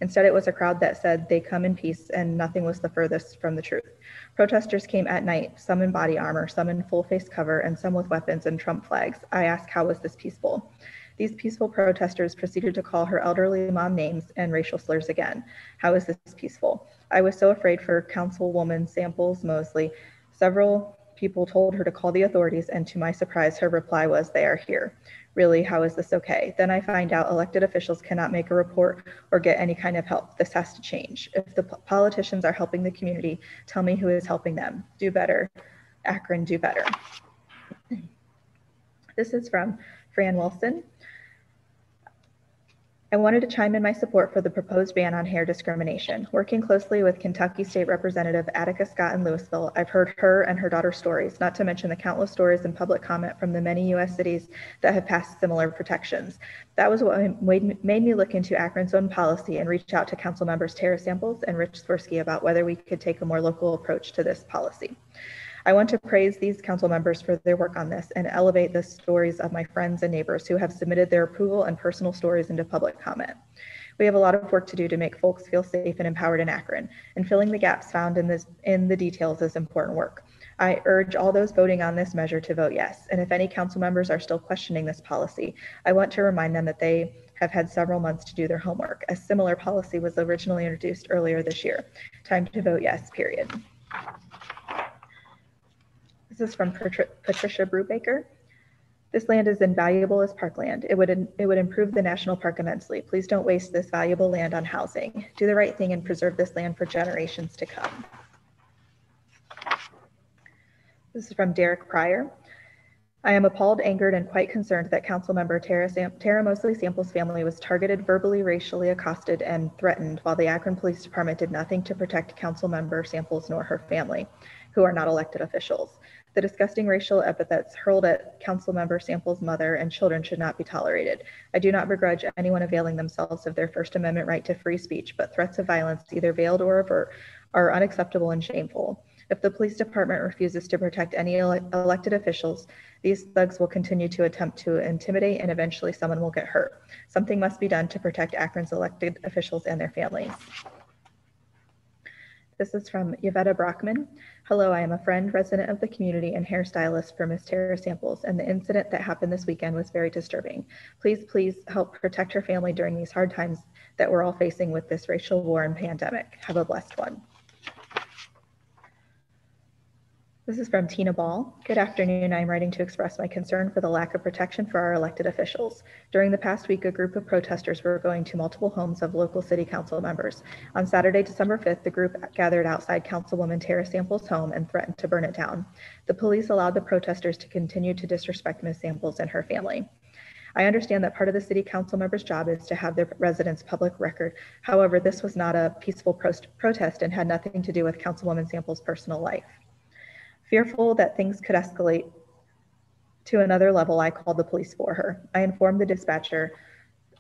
Instead, it was a crowd that said they come in peace and nothing was the furthest from the truth. Protesters came at night, some in body armor, some in full face cover, and some with weapons and Trump flags. I asked, how was this peaceful? These peaceful protesters proceeded to call her elderly mom names and racial slurs again. How is this peaceful? I was so afraid for Councilwoman Samples Mosley. Several people told her to call the authorities, and to my surprise, her reply was, They are here. Really, how is this okay? Then I find out elected officials cannot make a report or get any kind of help. This has to change. If the politicians are helping the community, tell me who is helping them. Do better. Akron, do better. This is from Fran Wilson. I wanted to chime in my support for the proposed ban on hair discrimination. Working closely with Kentucky State Representative Attica Scott in Louisville, I've heard her and her daughter's stories, not to mention the countless stories and public comment from the many U.S. cities that have passed similar protections. That was what made me look into Akron's own policy and reach out to council members Tara Samples and Rich Swirsky about whether we could take a more local approach to this policy. I want to praise these council members for their work on this and elevate the stories of my friends and neighbors who have submitted their approval and personal stories into public comment. We have a lot of work to do to make folks feel safe and empowered in Akron, and filling the gaps found in, this, in the details is important work. I urge all those voting on this measure to vote yes. And if any council members are still questioning this policy, I want to remind them that they have had several months to do their homework. A similar policy was originally introduced earlier this year. Time to vote yes, period. This is from Patricia Brubaker. This land is invaluable as parkland. It would, it would improve the national park immensely. Please don't waste this valuable land on housing. Do the right thing and preserve this land for generations to come. This is from Derek Pryor. I am appalled, angered, and quite concerned that Councilmember Tara, Sam- Tara Mosley Samples' family was targeted, verbally, racially accosted, and threatened while the Akron Police Department did nothing to protect Councilmember Samples nor her family, who are not elected officials. The disgusting racial epithets hurled at Councilmember Samples' mother and children should not be tolerated. I do not begrudge anyone availing themselves of their First Amendment right to free speech, but threats of violence, either veiled or overt, are unacceptable and shameful. If the police department refuses to protect any ele- elected officials, these thugs will continue to attempt to intimidate and eventually someone will get hurt. Something must be done to protect Akron's elected officials and their families. This is from Yvetta Brockman. Hello, I am a friend, resident of the community, and hairstylist for Miss Tara Samples, and the incident that happened this weekend was very disturbing. Please, please help protect her family during these hard times that we're all facing with this racial war and pandemic. Have a blessed one. This is from Tina Ball. Good afternoon. I'm writing to express my concern for the lack of protection for our elected officials. During the past week, a group of protesters were going to multiple homes of local city council members. On Saturday, December 5th, the group gathered outside Councilwoman Tara Samples' home and threatened to burn it down. The police allowed the protesters to continue to disrespect Ms. Samples and her family. I understand that part of the city council member's job is to have their residents' public record. However, this was not a peaceful protest and had nothing to do with Councilwoman Samples' personal life. Fearful that things could escalate to another level, I called the police for her. I informed the dispatcher,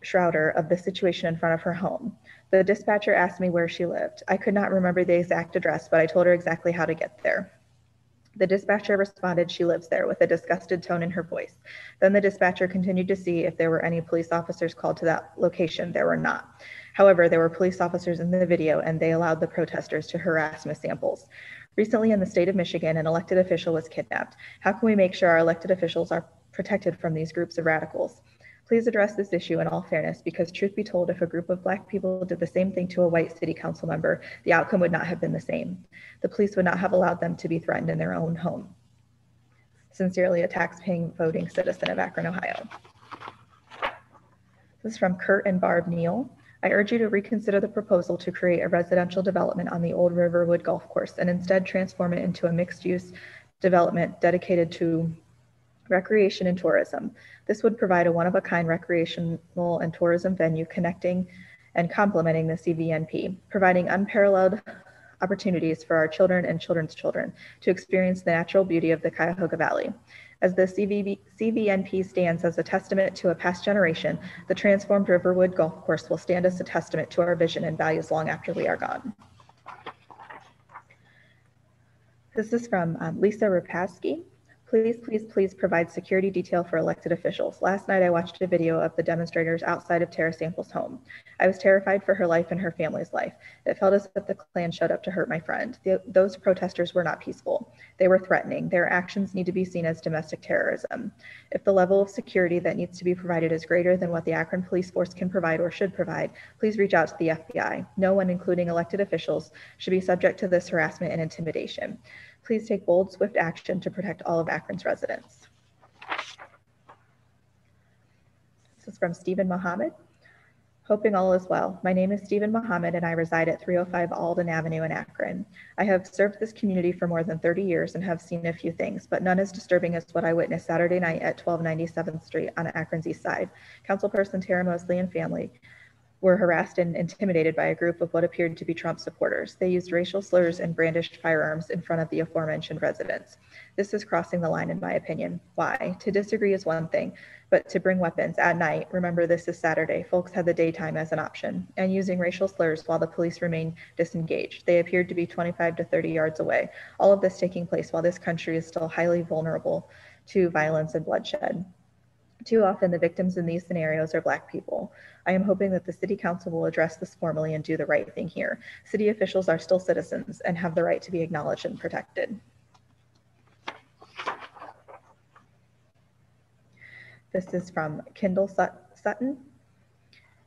Schrouder, of the situation in front of her home. The dispatcher asked me where she lived. I could not remember the exact address, but I told her exactly how to get there. The dispatcher responded she lives there with a disgusted tone in her voice. Then the dispatcher continued to see if there were any police officers called to that location. There were not. However, there were police officers in the video and they allowed the protesters to harass Miss Samples. Recently in the state of Michigan, an elected official was kidnapped. How can we make sure our elected officials are protected from these groups of radicals? Please address this issue in all fairness because, truth be told, if a group of Black people did the same thing to a white city council member, the outcome would not have been the same. The police would not have allowed them to be threatened in their own home. Sincerely, a tax-paying voting citizen of Akron, Ohio. This is from Kurt and Barb Neal. I urge you to reconsider the proposal to create a residential development on the Old Riverwood Golf Course and instead transform it into a mixed-use development dedicated to recreation and tourism. This would provide a one-of-a-kind recreational and tourism venue connecting and complementing the CVNP, providing unparalleled opportunities for our children and children's children to experience the natural beauty of the Cuyahoga Valley. As the CVB, CVNP stands as a testament to a past generation, the transformed Riverwood Golf Course will stand as a testament to our vision and values long after we are gone. This is from um, Lisa Rapaski. Please, please, please provide security detail for elected officials. Last night I watched a video of the demonstrators outside of Tara Samples' home. I was terrified for her life and her family's life. It felt as if the Klan showed up to hurt my friend. The, those protesters were not peaceful. They were threatening. Their actions need to be seen as domestic terrorism. If the level of security that needs to be provided is greater than what the Akron Police Force can provide or should provide, please reach out to the FBI. No one, including elected officials, should be subject to this harassment and intimidation. Please take bold, swift action to protect all of Akron's residents. This is from Stephen Mohammed. Hoping all is well. My name is Stephen Mohammed and I reside at 305 Alden Avenue in Akron. I have served this community for more than 30 years and have seen a few things, but none as disturbing as what I witnessed Saturday night at 1297th Street on Akron's east side. Councilperson Tara Mosley and family were harassed and intimidated by a group of what appeared to be Trump supporters. They used racial slurs and brandished firearms in front of the aforementioned residents. This is crossing the line, in my opinion. Why? To disagree is one thing, but to bring weapons at night, remember this is Saturday, folks had the daytime as an option, and using racial slurs while the police remain disengaged. They appeared to be 25 to 30 yards away. All of this taking place while this country is still highly vulnerable to violence and bloodshed. Too often, the victims in these scenarios are Black people. I am hoping that the City Council will address this formally and do the right thing here. City officials are still citizens and have the right to be acknowledged and protected. This is from Kendall Sut- Sutton.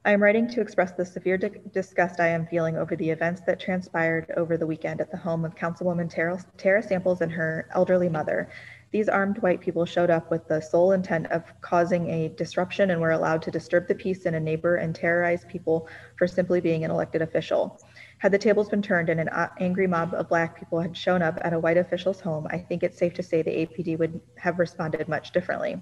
I am writing to express the severe di- disgust I am feeling over the events that transpired over the weekend at the home of Councilwoman Tara, Tara Samples and her elderly mother. These armed white people showed up with the sole intent of causing a disruption and were allowed to disturb the peace in a neighbor and terrorize people for simply being an elected official. Had the tables been turned and an uh, angry mob of Black people had shown up at a white official's home, I think it's safe to say the APD would have responded much differently.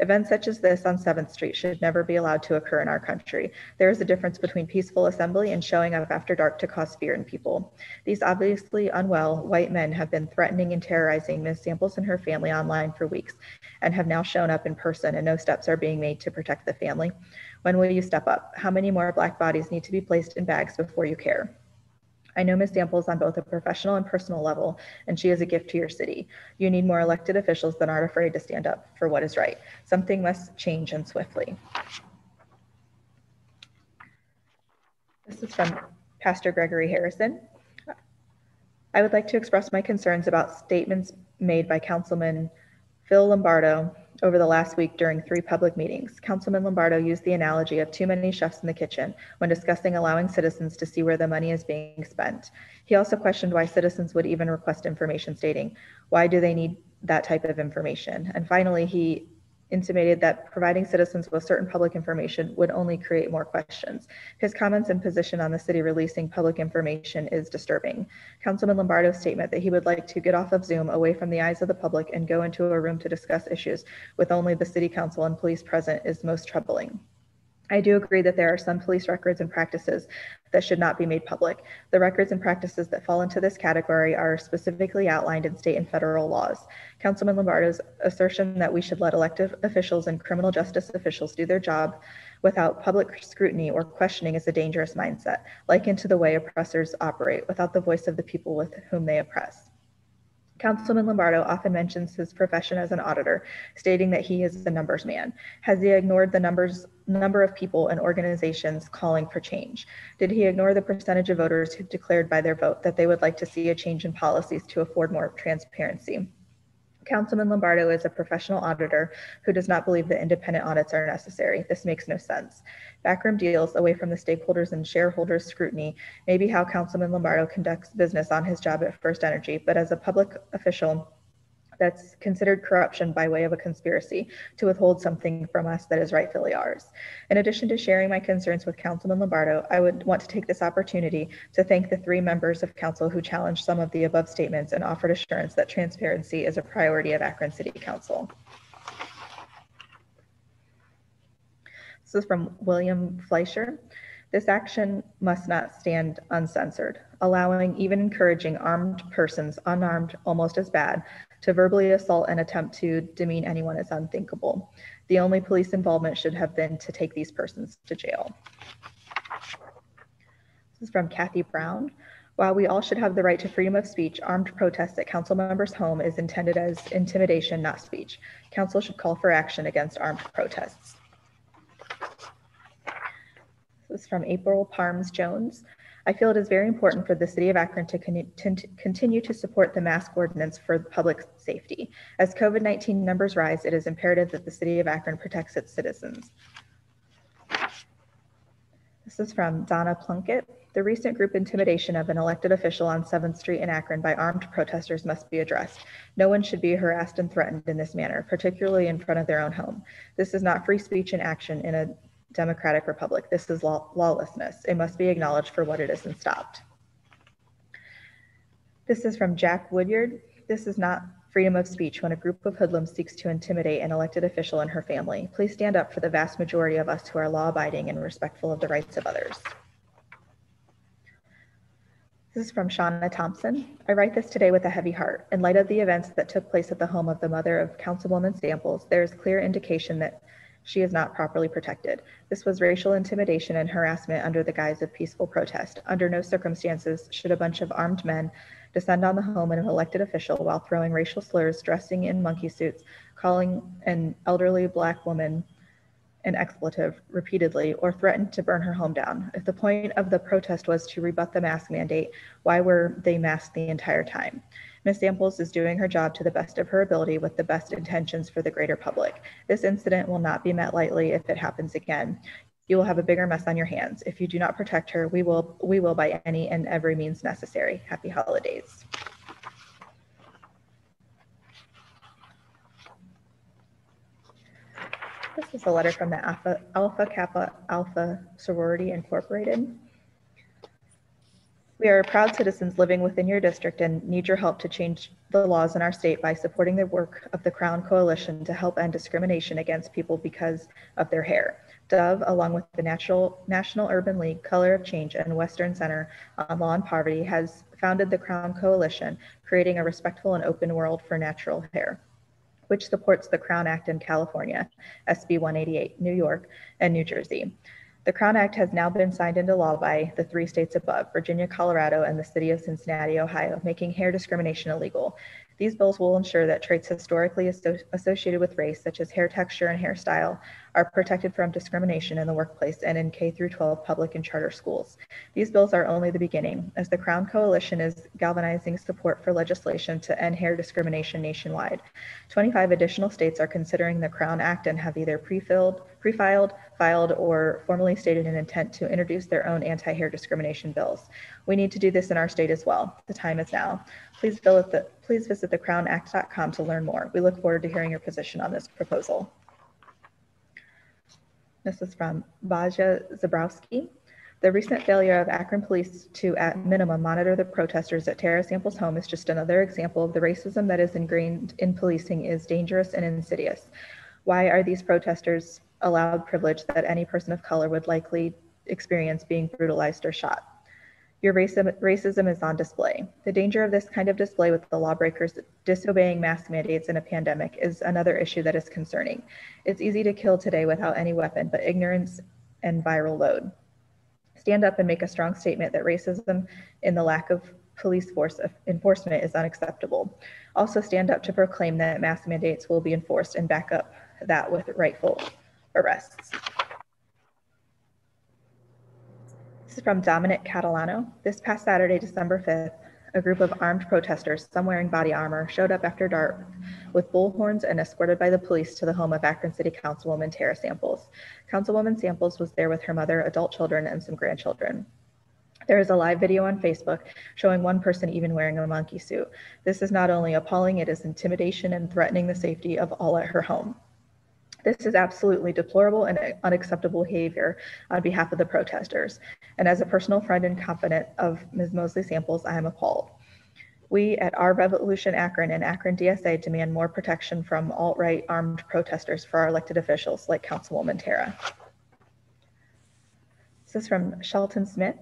Events such as this on 7th Street should never be allowed to occur in our country. There is a difference between peaceful assembly and showing up after dark to cause fear in people. These obviously unwell white men have been threatening and terrorizing Ms. Samples and her family online for weeks and have now shown up in person, and no steps are being made to protect the family. When will you step up? How many more Black bodies need to be placed in bags before you care? I know Ms. Samples on both a professional and personal level, and she is a gift to your city. You need more elected officials that aren't afraid to stand up for what is right. Something must change and swiftly. This is from Pastor Gregory Harrison. I would like to express my concerns about statements made by Councilman Phil Lombardo over the last week during three public meetings. Councilman Lombardo used the analogy of too many chefs in the kitchen when discussing allowing citizens to see where the money is being spent. He also questioned why citizens would even request information stating, why do they need that type of information? And finally, he intimated that providing citizens with certain public information would only create more questions. His comments and position on the city releasing public information is disturbing. Councilman Lombardo's statement that he would like to get off of Zoom away from the eyes of the public and go into a room to discuss issues with only the city council and police present is most troubling. I do agree that there are some police records and practices that should not be made public. The records and practices that fall into this category are specifically outlined in state and federal laws. Councilman Lombardo's assertion that we should let elected officials and criminal justice officials do their job without public scrutiny or questioning is a dangerous mindset, likened to the way oppressors operate without the voice of the people with whom they oppress. Councilman Lombardo often mentions his profession as an auditor, stating that he is the numbers man. Has he ignored the numbers number of people and organizations calling for change? Did he ignore the percentage of voters who declared by their vote that they would like to see a change in policies to afford more transparency? Councilman Lombardo is a professional auditor who does not believe that independent audits are necessary. This makes no sense. Backroom deals away from the stakeholders and shareholders scrutiny may be how Councilman Lombardo conducts business on his job at First Energy, but as a public official, that's considered corruption by way of a conspiracy to withhold something from us that is rightfully ours. In addition to sharing my concerns with Councilman Lombardo, I would want to take this opportunity to thank the three members of council who challenged some of the above statements and offered assurance that transparency is a priority of Akron City Council. This is from William Fleischer. This action must not stand uncensored. Allowing, even encouraging armed persons, unarmed almost as bad, to verbally assault and attempt to demean anyone is unthinkable. The only police involvement should have been to take these persons to jail. This is from Kathy Brown. While we all should have the right to freedom of speech, armed protest at council members' home is intended as intimidation, not speech. Council should call for action against armed protests. This is from April Parms Jones. I feel it is very important for the city of Akron to con- continue to support the mask ordinance for public safety. As COVID 19 numbers rise, it is imperative that the city of Akron protects its citizens. This is from Donna Plunkett. The recent group intimidation of an elected official on 7th Street in Akron by armed protesters must be addressed. No one should be harassed and threatened in this manner, particularly in front of their own home. This is not free speech in action in a democratic republic. This is law- lawlessness. It must be acknowledged for what it is and stopped. This is from Jack Woodyard. This is not freedom of speech when a group of hoodlums seeks to intimidate an elected official and her family. Please stand up for the vast majority of us who are law abiding and respectful of the rights of others. This is from Shauna Thompson. I write this today with a heavy heart. In light of the events that took place at the home of the mother of Councilwoman Samples, there is clear indication that she is not properly protected. This was racial intimidation and harassment under the guise of peaceful protest. Under no circumstances should a bunch of armed men descend on the home of an elected official while throwing racial slurs, dressing in monkey suits, calling an elderly black woman an expletive repeatedly, or threaten to burn her home down. If the point of the protest was to rebut the mask mandate, why were they masked the entire time? Ms. Samples is doing her job to the best of her ability with the best intentions for the greater public. This incident will not be met lightly if it happens again. You will have a bigger mess on your hands. If you do not protect her, we will we will by any and every means necessary. Happy holidays. This is a letter from the Alpha, Alpha Kappa Alpha Sorority Incorporated. We are proud citizens living within your district and need your help to change the laws in our state by supporting the work of the Crown Coalition to help end discrimination against people because of their hair. Dove, along with the Natural, National Urban League, Color of Change, and Western Center on Law and Poverty, has founded the Crown Coalition, creating a respectful and open world for natural hair, which supports the Crown Act in California, SB 188, New York, and New Jersey. The Crown Act has now been signed into law by the three states above, Virginia, Colorado, and the city of Cincinnati, Ohio, making hair discrimination illegal. These bills will ensure that traits historically associated with race, such as hair texture and hairstyle, are protected from discrimination in the workplace and in K 12 public and charter schools. These bills are only the beginning, as the Crown Coalition is galvanizing support for legislation to end hair discrimination nationwide. 25 additional states are considering the Crown Act and have either pre-filled, pre-filed, filed, or formally stated an intent to introduce their own anti-hair discrimination bills. We need to do this in our state as well. The time is now. Please visit, the, please visit thecrownact.com to learn more. We look forward to hearing your position on this proposal. This is from Baja Zabrowski. The recent failure of Akron police to, at minimum, monitor the protesters at Tara Sample's home is just another example of the racism that is ingrained in policing is dangerous and insidious. Why are these protesters allowed privilege that any person of color would likely experience being brutalized or shot? Your racism, racism is on display. The danger of this kind of display with the lawbreakers disobeying mask mandates in a pandemic is another issue that is concerning. It's easy to kill today without any weapon, but ignorance and viral load. Stand up and make a strong statement that racism in the lack of police force enforcement is unacceptable. Also stand up to proclaim that mask mandates will be enforced and back up that with rightful arrests. This is from Dominic Catalano. This past Saturday, December 5th, a group of armed protesters, some wearing body armor, showed up after dark with bullhorns and escorted by the police to the home of Akron City Councilwoman Tara Samples. Councilwoman Samples was there with her mother, adult children, and some grandchildren. There is a live video on Facebook showing one person even wearing a monkey suit. This is not only appalling, it is intimidation and threatening the safety of all at her home. This is absolutely deplorable and unacceptable behavior on behalf of the protesters. And as a personal friend and confidant of Ms. Mosley Samples, I am appalled. We at Our Revolution Akron and Akron DSA demand more protection from alt-right armed protesters for our elected officials like Councilwoman Tara. This is from Shelton Smith.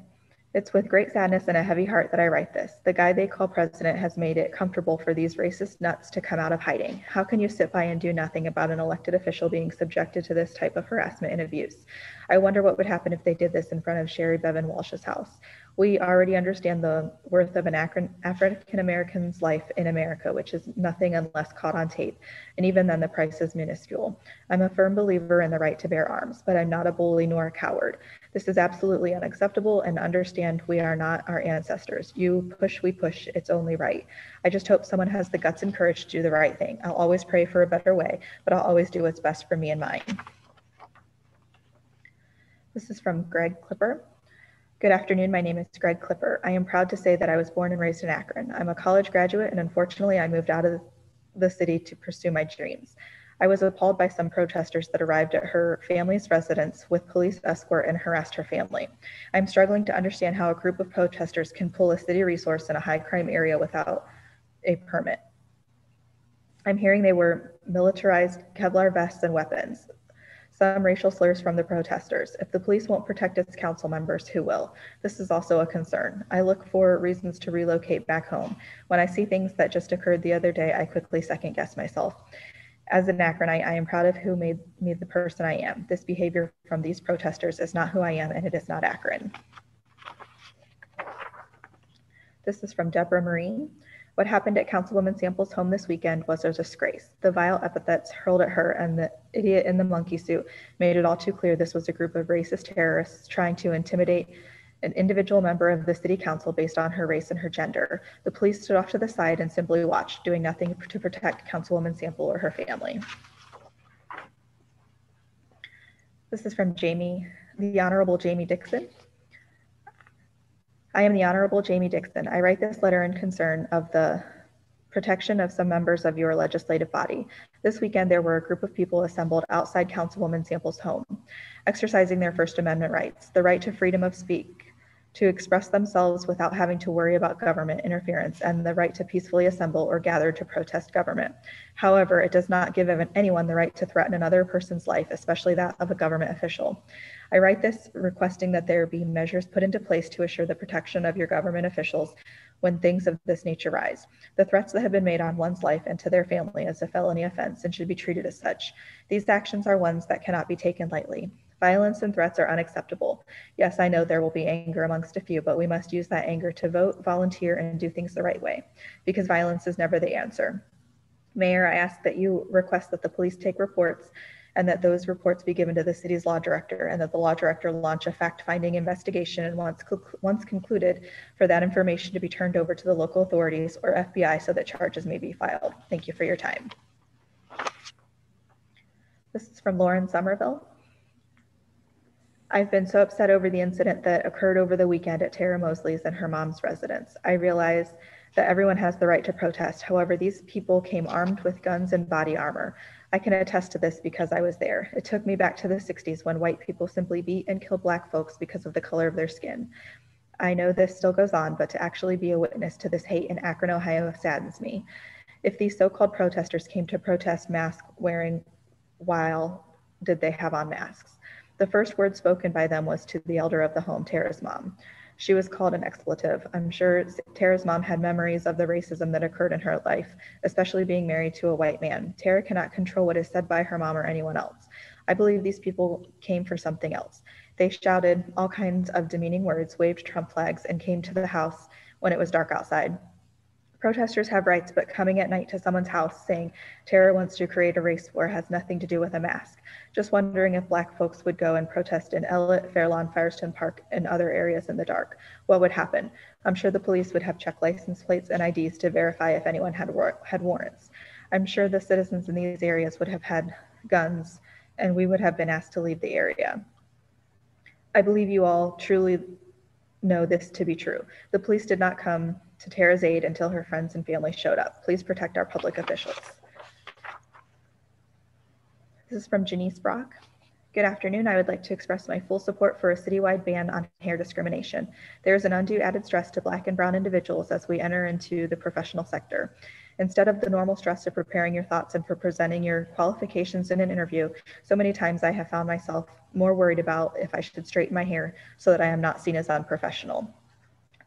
It's with great sadness and a heavy heart that I write this. The guy they call president has made it comfortable for these racist nuts to come out of hiding. How can you sit by and do nothing about an elected official being subjected to this type of harassment and abuse? I wonder what would happen if they did this in front of Sherri Bevan Walsh's house. We already understand the worth of an African American's life in America, which is nothing unless caught on tape. And even then, the price is minuscule. I'm a firm believer in the right to bear arms, but I'm not a bully nor a coward. This is absolutely unacceptable and understand we are not our ancestors. You push, we push, it's only right. I just hope someone has the guts and courage to do the right thing. I'll always pray for a better way, but I'll always do what's best for me and mine. This is from Greg Clipper. Good afternoon. My name is Greg Clipper. I am proud to say that I was born and raised in Akron. I'm a college graduate, and unfortunately, I moved out of the city to pursue my dreams. I was appalled by some protesters that arrived at her family's residence with police escort and harassed her family. I'm struggling to understand how a group of protesters can pull a city resource in a high crime area without a permit. I'm hearing they were militarized Kevlar vests and weapons some racial slurs from the protesters. If the police won't protect its council members, who will? This is also a concern. I look for reasons to relocate back home. When I see things that just occurred the other day, I quickly second guess myself. As an Akronite, I am proud of who made me the person I am. This behavior from these protesters is not who I am, and it is not Akron. This is from Deborah Marine. What happened at Councilwoman Sample's home this weekend was a disgrace. The vile epithets hurled at her and the idiot in the monkey suit made it all too clear this was a group of racist terrorists trying to intimidate an individual member of the city council based on her race and her gender. The police stood off to the side and simply watched, doing nothing to protect Councilwoman Sample or her family. This is from Jamie, the Honorable Jamie Dixon. I am the Honorable Jamie Dixon. I write this letter in concern of the protection of some members of your legislative body. This weekend, there were a group of people assembled outside Councilwoman Sample's home, exercising their First Amendment rights, the right to freedom of speak, to express themselves without having to worry about government interference and the right to peacefully assemble or gather to protest government. However, it does not give anyone the right to threaten another person's life, especially that of a government official. I write this requesting that there be measures put into place to assure the protection of your government officials when things of this nature rise. The threats that have been made on one's life and to their family is a felony offense and should be treated as such. These actions are ones that cannot be taken lightly. Violence and threats are unacceptable. Yes, I know there will be anger amongst a few, but we must use that anger to vote, volunteer, and do things the right way because violence is never the answer. Mayor, I ask that you request that the police take reports and that those reports be given to the city's law director and that the law director launch a fact-finding investigation and once, once concluded for that information to be turned over to the local authorities or FBI so that charges may be filed. Thank you for your time. This is from Lauren Somerville. I've been so upset over the incident that occurred over the weekend at Tara Mosley's and her mom's residence. I realize that everyone has the right to protest. However, these people came armed with guns and body armor. I can attest to this because I was there. It took me back to the 60s when white people simply beat and killed black folks because of the color of their skin. I know this still goes on, but to actually be a witness to this hate in Akron, Ohio saddens me. If these so called protesters came to protest mask wearing, while did they have on masks? The first word spoken by them was to the elder of the home, Tara's mom. She was called an expletive. I'm sure Tara's mom had memories of the racism that occurred in her life, especially being married to a white man. Tara cannot control what is said by her mom or anyone else. I believe these people came for something else. They shouted all kinds of demeaning words, waved Trump flags, and came to the house when it was dark outside. Protesters have rights, but coming at night to someone's house saying Tara wants to create a race war has nothing to do with a mask. Just wondering if Black folks would go and protest in Ellet, Fairlawn, Firestone Park, and other areas in the dark. What would happen? I'm sure the police would have checked license plates and IDs to verify if anyone had, war- had warrants. I'm sure the citizens in these areas would have had guns and we would have been asked to leave the area. I believe you all truly know this to be true. The police did not come to Tara's aid until her friends and family showed up. Please protect our public officials. This is from Janice Brock. Good afternoon. I would like to express my full support for a citywide ban on hair discrimination. There is an undue added stress to Black and Brown individuals as we enter into the professional sector. Instead of the normal stress of preparing your thoughts and for presenting your qualifications in an interview, so many times I have found myself more worried about if I should straighten my hair so that I am not seen as unprofessional.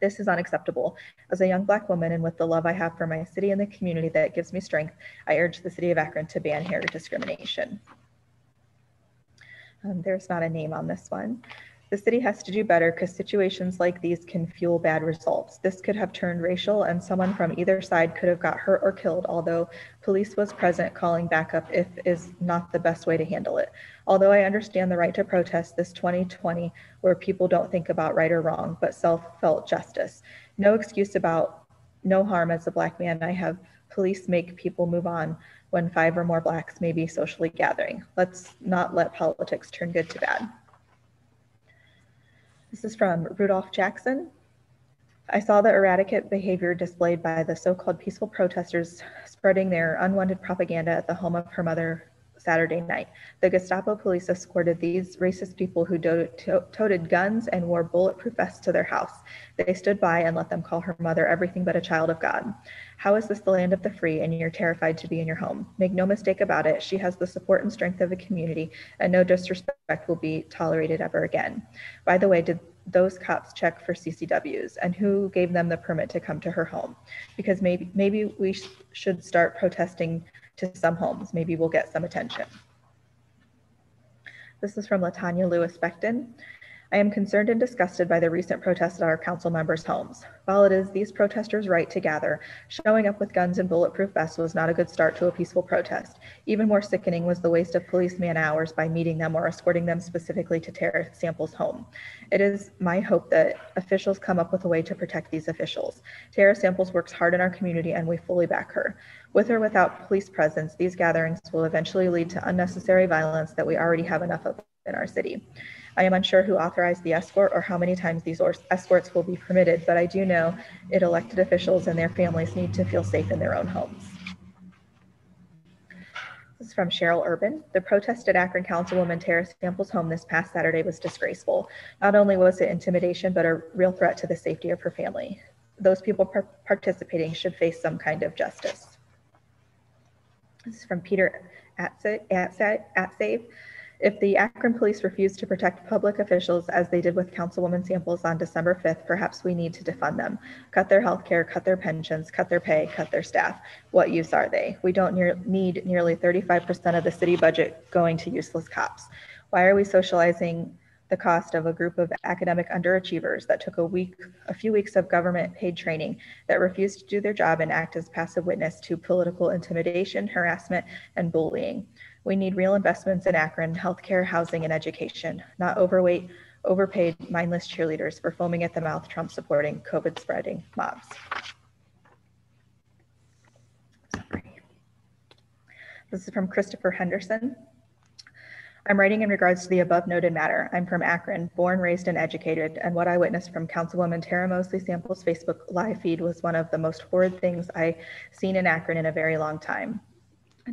This is unacceptable. As a young Black woman and with the love I have for my city and the community that gives me strength, I urge the city of Akron to ban hair discrimination. Um, there's not a name on this one. The city has to do better because situations like these can fuel bad results. This could have turned racial and someone from either side could have got hurt or killed, although police was present calling backup if is not the best way to handle it. Although I understand the right to protest this 2020 where people don't think about right or wrong, but self-felt justice. No excuse about no harm as a black man. I have police make people move on when five or more blacks may be socially gathering. Let's not let politics turn good to bad. This is from Rudolph Jackson. I saw the erratic behavior displayed by the so-called peaceful protesters spreading their unwanted propaganda at the home of her mother Saturday night. The Gestapo police escorted these racist people who do- to- toted guns and wore bulletproof vests to their house. They stood by and let them call her mother everything but a child of God. How is this the land of the free and you're terrified to be in your home? Make no mistake about it, she has the support and strength of a community, and no disrespect will be tolerated ever again. By the way, did those cops check for CCWs and who gave them the permit to come to her home? Because maybe maybe we sh- should start protesting to some homes. Maybe we'll get some attention. This is from Latanya Lewis Beckton. I am concerned and disgusted by the recent protests at our council members' homes. While it is these protesters' right to gather, showing up with guns and bulletproof vests was not a good start to a peaceful protest. Even more sickening was the waste of police man hours by meeting them or escorting them specifically to Tara Samples' home. It is my hope that officials come up with a way to protect these officials. Tara Samples works hard in our community and we fully back her. With or without police presence, these gatherings will eventually lead to unnecessary violence that we already have enough of in our city. I am unsure who authorized the escort or how many times these escorts will be permitted, but I do know it elected officials and their families need to feel safe in their own homes. This is from Cheryl Urban. The protest at Akron Councilwoman Tara Samples' home this past Saturday was disgraceful. Not only was it intimidation, but a real threat to the safety of her family. Those people par- participating should face some kind of justice. This is from Peter Atsave. Atsave. If the Akron police refuse to protect public officials as they did with Councilwoman Samples on December 5th, perhaps we need to defund them. Cut their health care, cut their pensions, cut their pay, cut their staff. What use are they? We don't near, need nearly 35% of the city budget going to useless cops. Why are we socializing the cost of a group of academic underachievers that took a week, a few weeks of government paid training that refused to do their job and act as passive witness to political intimidation, harassment, and bullying? We need real investments in Akron, healthcare, housing, and education, not overweight, overpaid, mindless cheerleaders for foaming at the mouth, Trump supporting, COVID spreading mobs. Sorry. This is from Christopher Henderson. I'm writing in regards to the above noted matter. I'm from Akron, born, raised, and educated, and what I witnessed from Councilwoman Tara Mosley Samples' Facebook live feed was one of the most horrid things I seen in Akron in a very long time.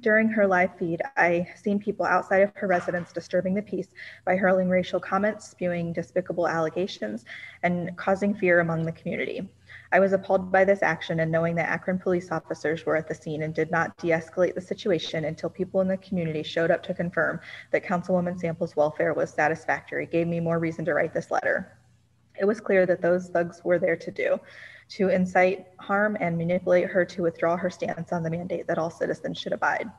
During her live feed, I seen people outside of her residence disturbing the peace by hurling racial comments, spewing despicable allegations, and causing fear among the community. I was appalled by this action and knowing that Akron police officers were at the scene and did not de-escalate the situation until people in the community showed up to confirm that Councilwoman Samples' welfare was satisfactory gave me more reason to write this letter. It was clear that those thugs were there to do to incite harm and manipulate her to withdraw her stance on the mandate that all citizens should abide.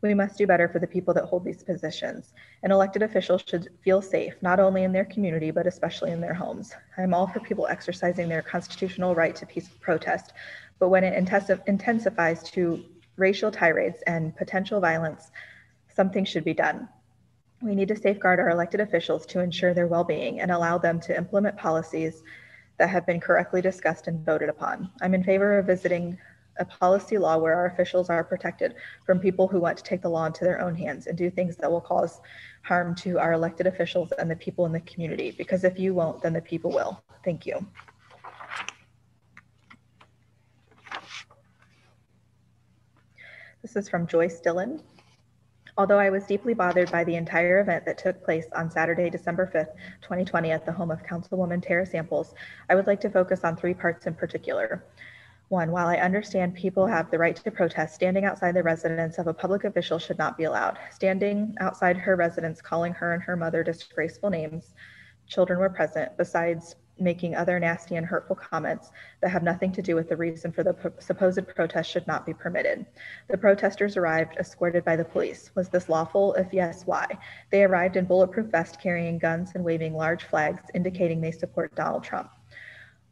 We must do better for the people that hold these positions. An elected official should feel safe, not only in their community, but especially in their homes. I'm all for people exercising their constitutional right to peaceful protest, but when it intensifies to racial tirades and potential violence, something should be done. We need to safeguard our elected officials to ensure their well being and allow them to implement policies that have been correctly discussed and voted upon. I'm in favor of visiting a policy law where our officials are protected from people who want to take the law into their own hands and do things that will cause harm to our elected officials and the people in the community. Because if you won't, then the people will. Thank you. This is from Joyce Dillon. Although I was deeply bothered by the entire event that took place on Saturday, December 5th, 2020, at the home of Councilwoman Tara Samples, I would like to focus on three parts in particular. One, while I understand people have the right to protest, standing outside the residence of a public official should not be allowed. Standing outside her residence, calling her and her mother disgraceful names, children were present, besides making other nasty and hurtful comments that have nothing to do with the reason for the supposed protest should not be permitted. The protesters arrived escorted by the police. Was this lawful? If yes, why? They arrived in bulletproof vests carrying guns and waving large flags indicating they support Donald Trump.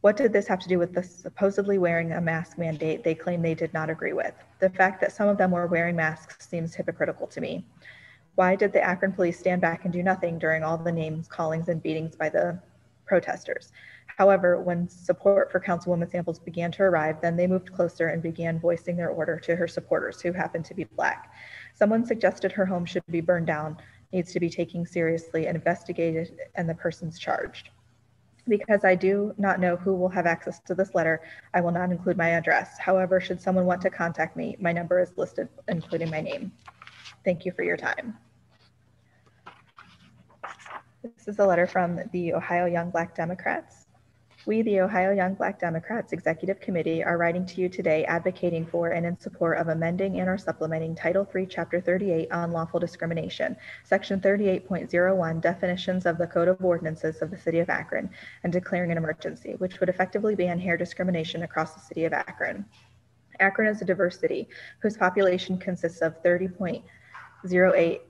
What did this have to do with the supposedly wearing a mask mandate they claim they did not agree with? The fact that some of them were wearing masks seems hypocritical to me. Why did the Akron police stand back and do nothing during all the names, callings, and beatings by the protesters. However, when support for Councilwoman Samples began to arrive, then they moved closer and began voicing their order to her supporters, who happened to be Black. Someone suggested her home should be burned down, needs to be taken seriously and investigated, and the persons charged. Because I do not know who will have access to this letter, I will not include my address. However, should someone want to contact me, my number is listed, including my name. Thank you for your time. This is a letter from the Ohio Young Black Democrats. We, the Ohio Young Black Democrats Executive Committee, are writing to you today advocating for and in support of amending and or supplementing Title III, Chapter 38, on Unlawful Discrimination, Section 38.01, Definitions of the Code of Ordinances of the City of Akron, and declaring an emergency, which would effectively ban hair discrimination across the City of Akron. Akron is a diverse city whose population consists of 30.08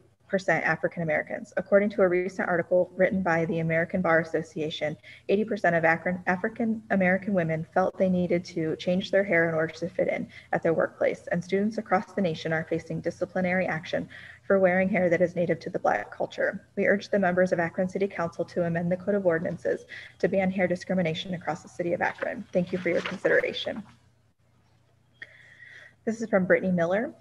African Americans. According to a recent article written by the American Bar Association, 80% of African American women felt they needed to change their hair in order to fit in at their workplace, and students across the nation are facing disciplinary action for wearing hair that is native to the Black culture. We urge the members of Akron City Council to amend the Code of Ordinances to ban hair discrimination across the city of Akron. Thank you for your consideration. This is from Brittany Miller.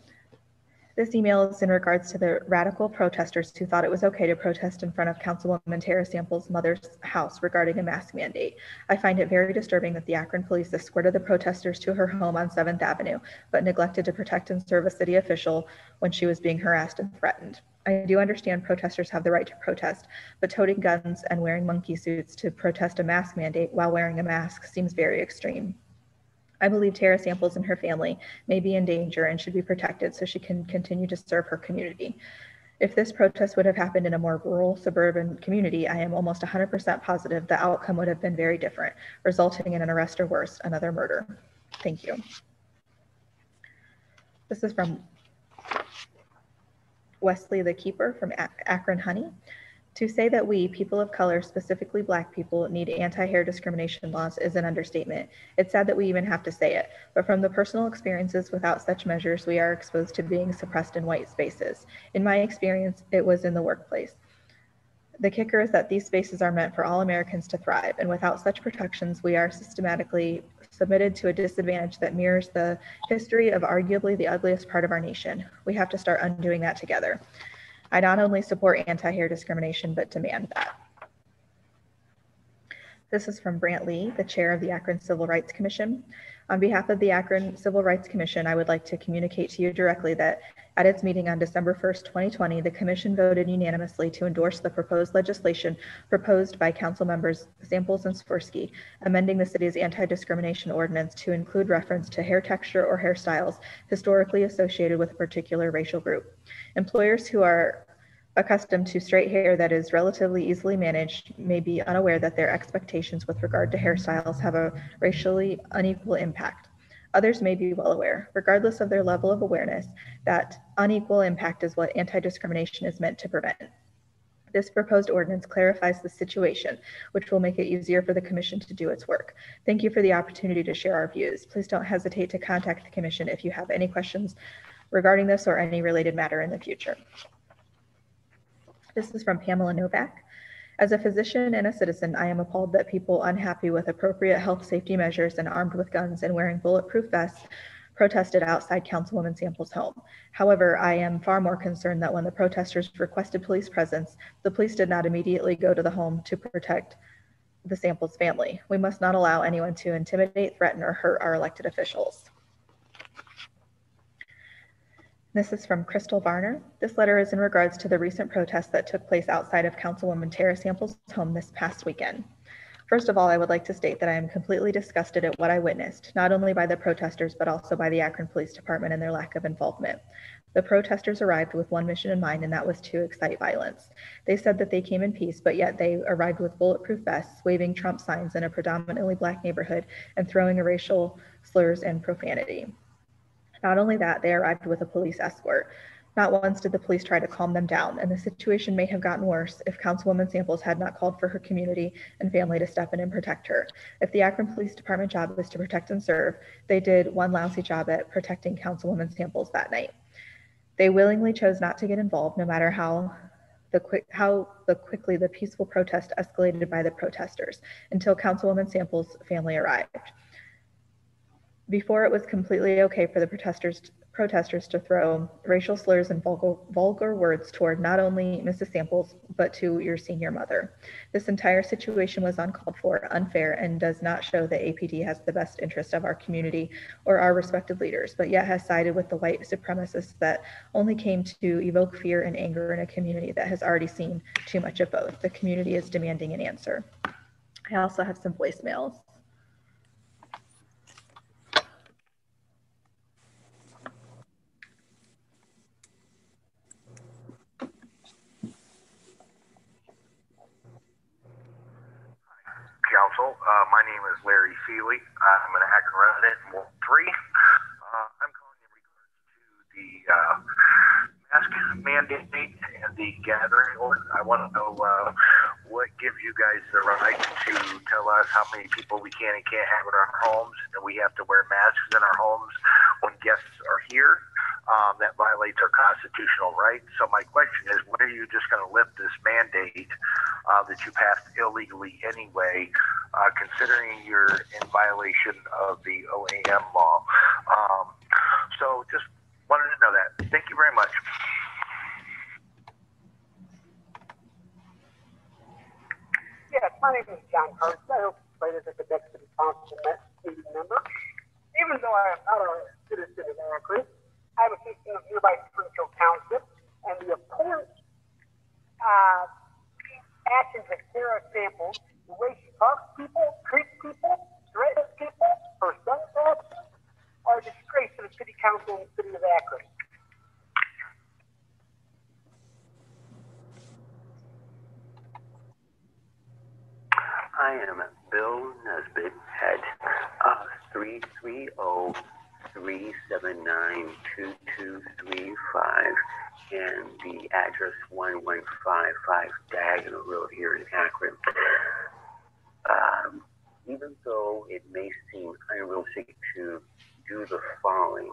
This email is in regards to the radical protesters who thought it was okay to protest in front of Councilwoman Tara Samples' mother's house regarding a mask mandate. I find it very disturbing that the Akron police escorted the protesters to her home on 7th Avenue, but neglected to protect and serve a city official when she was being harassed and threatened. I do understand protesters have the right to protest, but toting guns and wearing monkey suits to protest a mask mandate while wearing a mask seems very extreme. I believe Tara Samples and her family may be in danger and should be protected so she can continue to serve her community. If this protest would have happened in a more rural suburban community, I am almost 100% positive the outcome would have been very different, resulting in an arrest or worse, another murder. Thank you. This is from Wesley the Keeper from Akron Honey. To say that we, people of color, specifically Black people, need anti hair discrimination laws is an understatement. It's sad that we even have to say it, but from the personal experiences without such measures, we are exposed to being suppressed in white spaces. In my experience, it was in the workplace. The kicker is that these spaces are meant for all Americans to thrive, and without such protections, we are systematically submitted to a disadvantage that mirrors the history of arguably the ugliest part of our nation. We have to start undoing that together. I not only support anti-hair discrimination, but demand that. This is from Brant Lee, the chair of the Akron Civil Rights Commission. On behalf of the Akron Civil Rights Commission, I would like to communicate to you directly that at its meeting on December 1st, 2020, the commission voted unanimously to endorse the proposed legislation proposed by council members Samples and Swirsky, amending the city's anti-discrimination ordinance to include reference to hair texture or hairstyles historically associated with a particular racial group. Employers who are accustomed to straight hair that is relatively easily managed may be unaware that their expectations with regard to hairstyles have a racially unequal impact. Others may be well aware, regardless of their level of awareness, that unequal impact is what anti discrimination is meant to prevent. This proposed ordinance clarifies the situation, which will make it easier for the Commission to do its work. Thank you for the opportunity to share our views. Please don't hesitate to contact the Commission if you have any questions regarding this or any related matter in the future. This is from Pamela Novak. As a physician and a citizen, I am appalled that people unhappy with appropriate health safety measures and armed with guns and wearing bulletproof vests protested outside Councilwoman Samples' home. However, I am far more concerned that when the protesters requested police presence, the police did not immediately go to the home to protect the Samples family. We must not allow anyone to intimidate, threaten, or hurt our elected officials. This is from Crystal Varner. This letter is in regards to the recent protests that took place outside of Councilwoman Tara Samples' home this past weekend. First of all, I would like to state that I am completely disgusted at what I witnessed, not only by the protesters, but also by the Akron Police Department and their lack of involvement. The protesters arrived with one mission in mind, and that was to excite violence. They said that they came in peace, but yet they arrived with bulletproof vests, waving Trump signs in a predominantly black neighborhood, and throwing racial slurs and profanity. Not only that, they arrived with a police escort. Not once did the police try to calm them down, and the situation may have gotten worse if Councilwoman Samples had not called for her community and family to step in and protect her. If the Akron Police Department job was to protect and serve, they did one lousy job at protecting Councilwoman Samples that night. They willingly chose not to get involved, no matter how the quick how the quickly the peaceful protest escalated by the protesters until Councilwoman Samples' family arrived. Before it was completely okay for the protesters protesters to throw racial slurs and vulgar, vulgar words toward not only Mrs. Samples, but to your senior mother. This entire situation was uncalled for, unfair, and does not show that APD has the best interest of our community or our respected leaders, but yet has sided with the white supremacists that only came to evoke fear and anger in a community that has already seen too much of both. The community is demanding an answer. I also have some voicemails. Council. Uh, my name is Larry Feely. I'm an Akron resident in Ward 3. Uh, I'm calling in regards to the uh, mask mandate and the gathering order. I want to know uh, what gives you guys the right to tell us how many people we can and can't have in our homes, and we have to wear masks in our homes when guests are here um, that violates our constitutional rights. So my question is, when are you just going to lift this mandate uh, that you passed illegally anyway, uh, considering you're in violation of the OAM law? Um, so just wanted to know that. Thank you very much. Yes, my name is John Hurst. I hope participated the a Dexter Council member. Even though I am not a citizen of Akron, I am a citizen of nearby Springfield Township, and the abhorrent uh, actions of Sarah Samples, the way she talks people, treats people, threatens people, her son are a disgrace to the city council and the city of Akron. I am Bill Nesbitt at uh, 330 379 2235 and the address 1155 Diagonal Road here in Akron. Um, even though it may seem unrealistic to do the following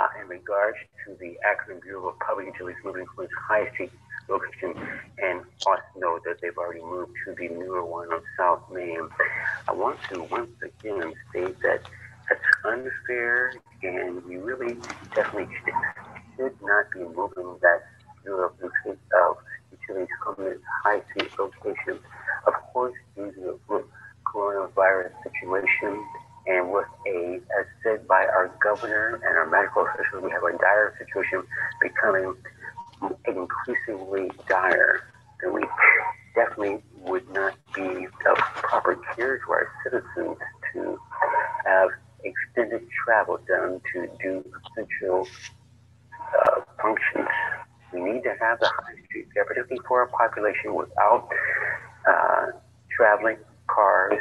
uh, in regards to the Akron Bureau of Public Utilities moving from its High Street location and also know that they've already moved to the newer one on South Main. I want to once again state that that's unfair and we really definitely should, not be moving that Bureau of Utilities from its High Street location. Of course, due to the coronavirus situation and with a, as said by our governor and our medical officials, we have a dire situation becoming increasingly dire, then we definitely would not be of proper care to our citizens to have extended travel done to do essential uh, functions. We need to have the high street there, particularly for a population without uh, traveling cars,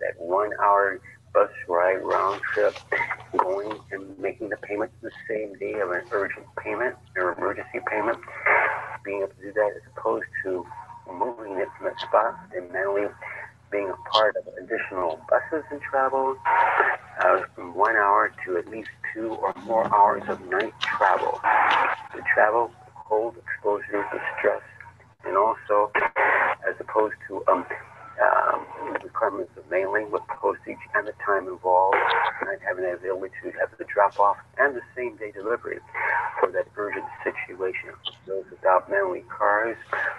that one hour bus ride round trip, going and making the payment the same day of an urgent payment or emergency payment, being able to do that as opposed to moving it from that spot and manually being a part of additional buses and travel uh, from one hour to at least two or more hours of night travel. The travel, cold exposure, the stress, and also as opposed to um, um, requirements of mailing with postage and the time involved, and having the ability to have the drop off and the same day delivery for that urgent situation. Those without manually cars,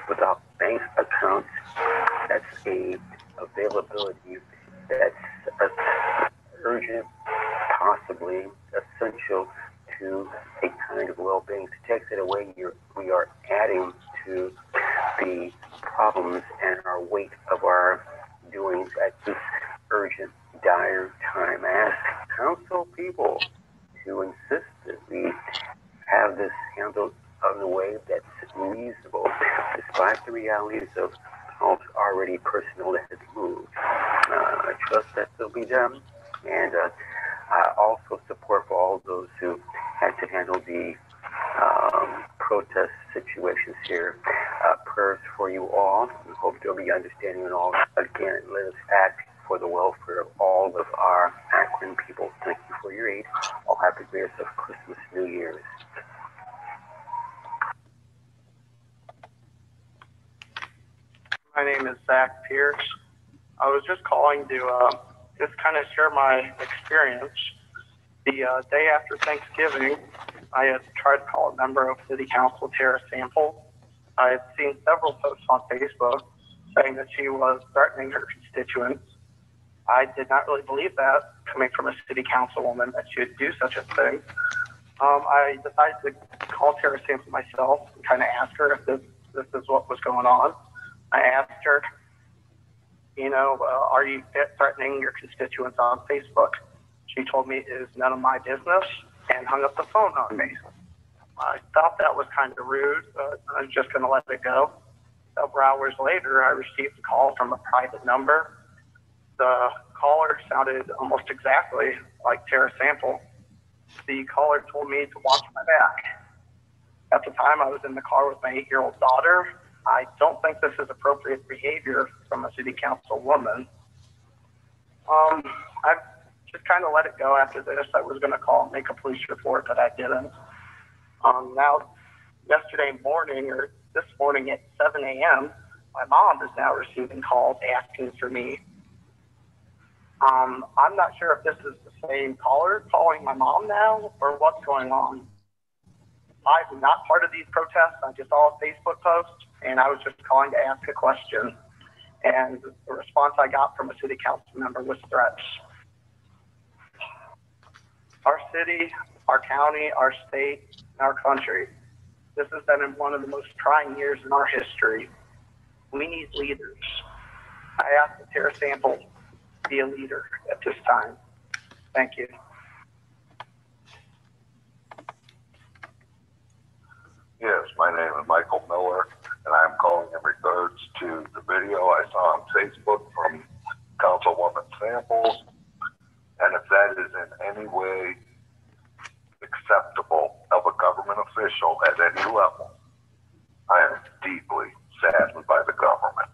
without bank accounts, that's a availability that's urgent, possibly essential to a kind of well-being. To take it away, we are adding to the problems and our weight of our doings at this urgent, dire time. I ask council people to insist that we have this handled in a way that's reasonable, despite the realities of already personnel that has moved. Uh, I trust that will be done, and uh, I also support for all those who had to handle the um, protest situations here. Uh, prayers for you all. We hope there'll be understanding and all. Again, let us act for the welfare of all of our Akron people. Thank you for your aid. All happy prayers of Christmas, New Year's. My name is Zach Pierce. I was just calling to uh, just kind of share my experience. The uh, day after Thanksgiving, I had tried to call a member of City Council, Tara Sample. I had seen several posts on Facebook saying that she was threatening her constituents. I did not really believe that coming from a city councilwoman that she would do such a thing. Um, I decided to call Tara Sample myself and kind of ask her if this, this is what was going on. I asked her, you know, uh, are you threatening your constituents on Facebook? She told me it is none of my business and hung up the phone on me. I thought that was kind of rude, but I was just going to let it go. Several hours later, I received a call from a private number. The caller sounded almost exactly like Tara Sample. The caller told me to watch my back. At the time, I was in the car with my eight year old daughter. I don't think this is appropriate behavior from a city council woman. Um, I just kind of let it go after this. I was going to call and make a police report, but I didn't. Um, now, yesterday morning or this morning at 7 a.m., my mom is now receiving calls asking for me. Um, I'm not sure if this is the same caller calling my mom now or what's going on. I'm not part of these protests. I just saw a Facebook post and I was just calling to ask a question. and the response I got from a city council member was threats. Our city, our county, our state, and our country, this has been one of the most trying years in our history. We need leaders. I ask that Tara Sample be a leader at this time. Thank you. Yes, my name is Michael Miller, and I'm calling in regards to the video I saw on Facebook from Councilwoman Samples. And if that is in any way acceptable of a government official at any level, I am deeply saddened by the government.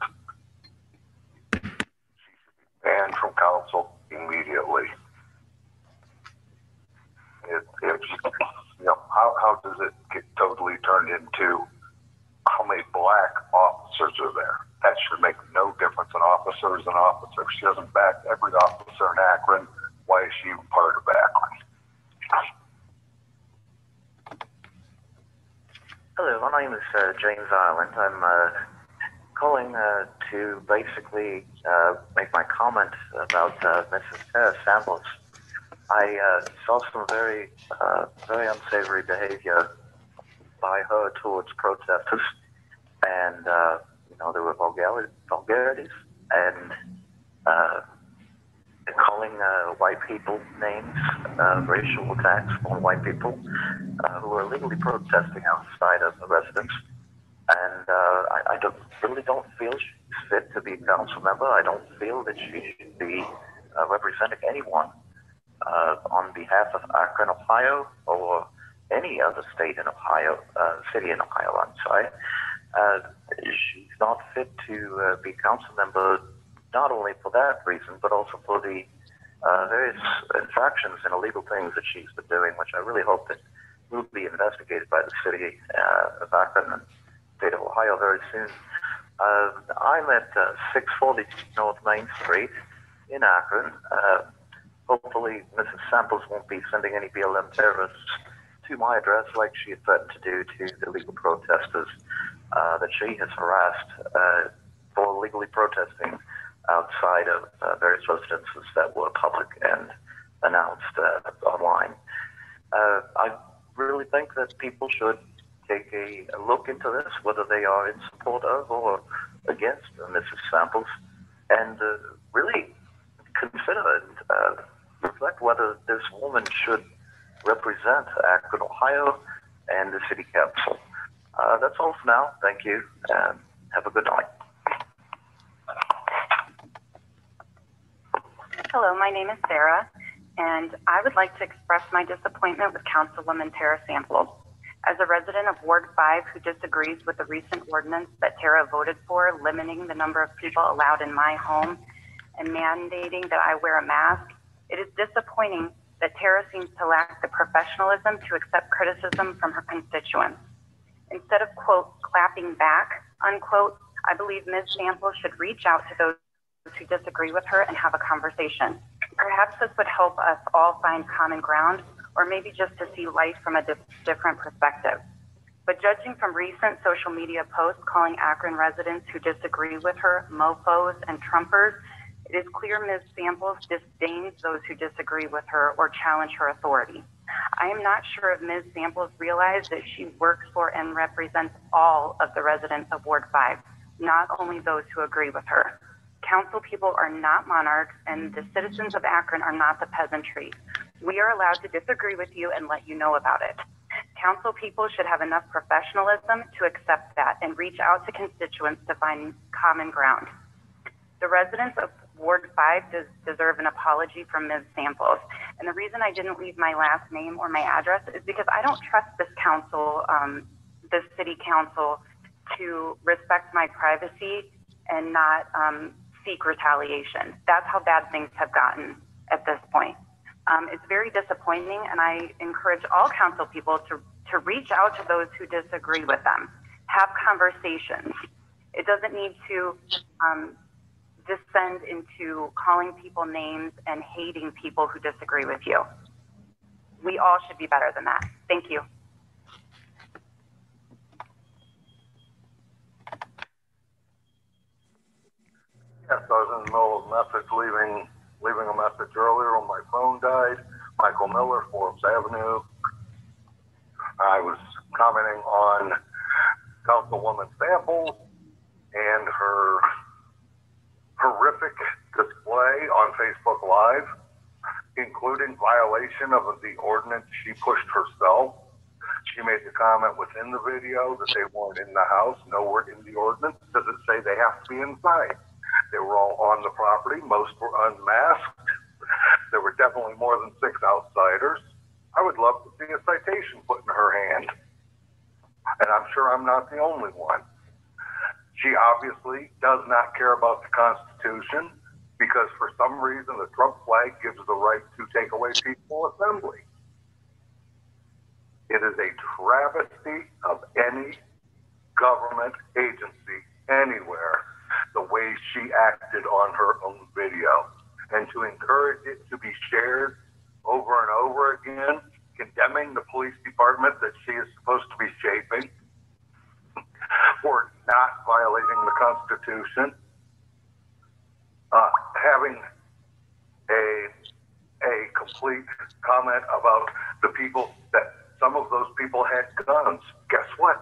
She should be banned from council immediately. If, if you know, how, how does it get totally turned into how many black officers are there? That should make no difference. An officer is an officer. She doesn't back every officer in Akron, why is she even part of Akron? Hello, my name is uh, James Island. I'm uh, calling uh, to basically uh, make my comment about uh, Mrs. Tara Samples. I uh, saw some very, very unsavory behavior by her towards protesters, and uh, you know there were vulgar- vulgarities and uh, calling uh, white people names, uh, racial attacks on white people uh, who are illegally protesting outside of the residence. And uh, I, I don't, really don't feel she's fit to be a council member. I don't feel that she should be representing anyone on behalf of Akron, Ohio, or any other state in Ohio, uh, city in Ohio, I'm sorry. Uh, she's not fit to uh, be council member, not only for that reason, but also for the uh, various infractions and illegal things that she's been doing, which I really hope that will be investigated by the city uh, of Akron and state of Ohio very soon. I'm at uh, 640 North Main Street in Akron. Hopefully, Mrs. Samples won't be sending any BLM terrorists to my address like she had threatened to do to the legal protesters uh, that she has harassed uh, for legally protesting outside of uh, various residences that were public and announced uh, online. Uh, I really think that people should take a, a, look into this, whether they are in support of or against Mrs. Samples, and uh, really consider and reflect whether this woman should represent Akron, Ohio, and the City Council. Uh, that's all for now. Thank you, and have a good night. Hello, my name is Sarah, and I would like to express my disappointment with Councilwoman Tara Sample. As a resident of Ward 5 who disagrees with the recent ordinance that Tara voted for, limiting the number of people allowed in my home and mandating that I wear a mask, it is disappointing that Tara seems to lack the professionalism to accept criticism from her constituents. Instead of, quote, clapping back, unquote, I believe Ms. Samples should reach out to those who disagree with her and have a conversation. Perhaps this would help us all find common ground or maybe just to see life from a di- different perspective. But judging from recent social media posts calling Akron residents who disagree with her mofos and Trumpers, it is clear Ms. Samples disdains those who disagree with her or challenge her authority. I am not sure if Ms. Samples realized that she works for and represents all of the residents of Ward 5, not only those who agree with her. Council people are not monarchs, and the citizens of Akron are not the peasantry. We are allowed to disagree with you and let you know about it. Council people should have enough professionalism to accept that and reach out to constituents to find common ground. The residents of Ward 5 des- deserve an apology from Ms. Samples. And the reason I didn't leave my last name or my address is because I don't trust this council, um, this city council, to respect my privacy and not um, seek retaliation. That's how bad things have gotten at this point. Um, it's very disappointing, and I encourage all council people to, to reach out to those who disagree with them, have conversations. It doesn't need to um, descend into calling people names and hating people who disagree with you. We all should be better than that. Thank you. Yes, I was in the middle of a message, leaving leaving a message earlier when my phone died. Michael Miller, Forbes Avenue. I was commenting on Councilwoman Samples and her horrific display on Facebook Live, including violation of the ordinance she pushed herself. She made the comment within the video that they weren't in the house, nowhere in the ordinance does it say they have to be inside. They were all on the property, most were unmasked. There were definitely more than six outsiders. I would love to see a citation put in her hand. And I'm sure I'm not the only one. She obviously does not care about the Constitution because for some reason the Trump flag gives the right to take away peaceful assembly. It is a travesty of any government agency anywhere the way she acted on her own video. And to encourage it to be shared over and over again, condemning the police department that she is supposed to be shaping for not violating the Constitution, uh, having a a complete comment about the people that some of those people had guns. Guess what?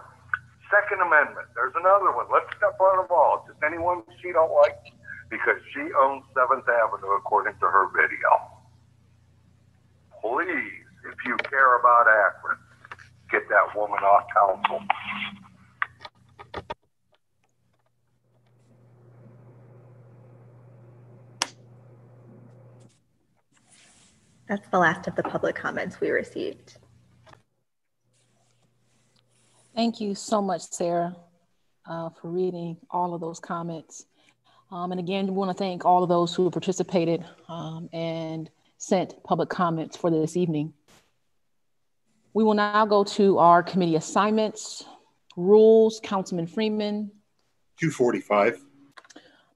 Second Amendment. There's another one. Let's step on them all. Just anyone she don't like because she owns Seventh Avenue according to her video. Please, if you care about Akron, get that woman off council. That's the last of the public comments we received. Thank you so much, Sarah, uh, for reading all of those comments. Um, and again, we want to thank all of those who participated um, and sent public comments for this evening. We will now go to our committee assignments, rules, Councilman Freeman. 245.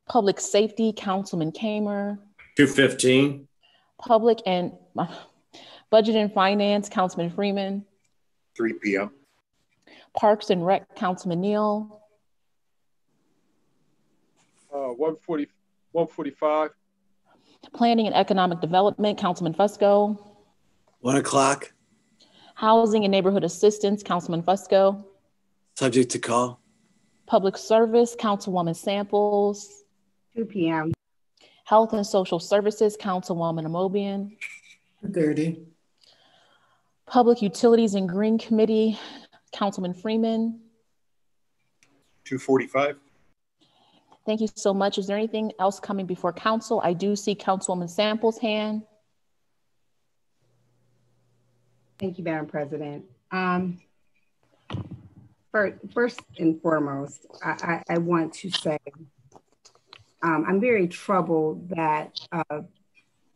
Public safety, Councilman Kammer. 215. Public and uh, budget and finance, Councilman Freeman. 3 p.m. Parks and Rec, Councilman Neal. Uh, 140, 145. Planning and Economic Development, Councilman Fusco. One o'clock, Housing and Neighborhood Assistance, Councilman Fusco. subject to call. Public Service, Councilwoman Samples. 2 p.m. Health and Social Services, Councilwoman Omobien. 30. Public Utilities and Green Committee, Councilman Freeman. 245. Thank you so much. Is there anything else coming before council? I do see Councilwoman Samples' hand. Thank you, Madam President. Um, first, first and foremost, I, I, I want to say um, I'm very troubled that uh,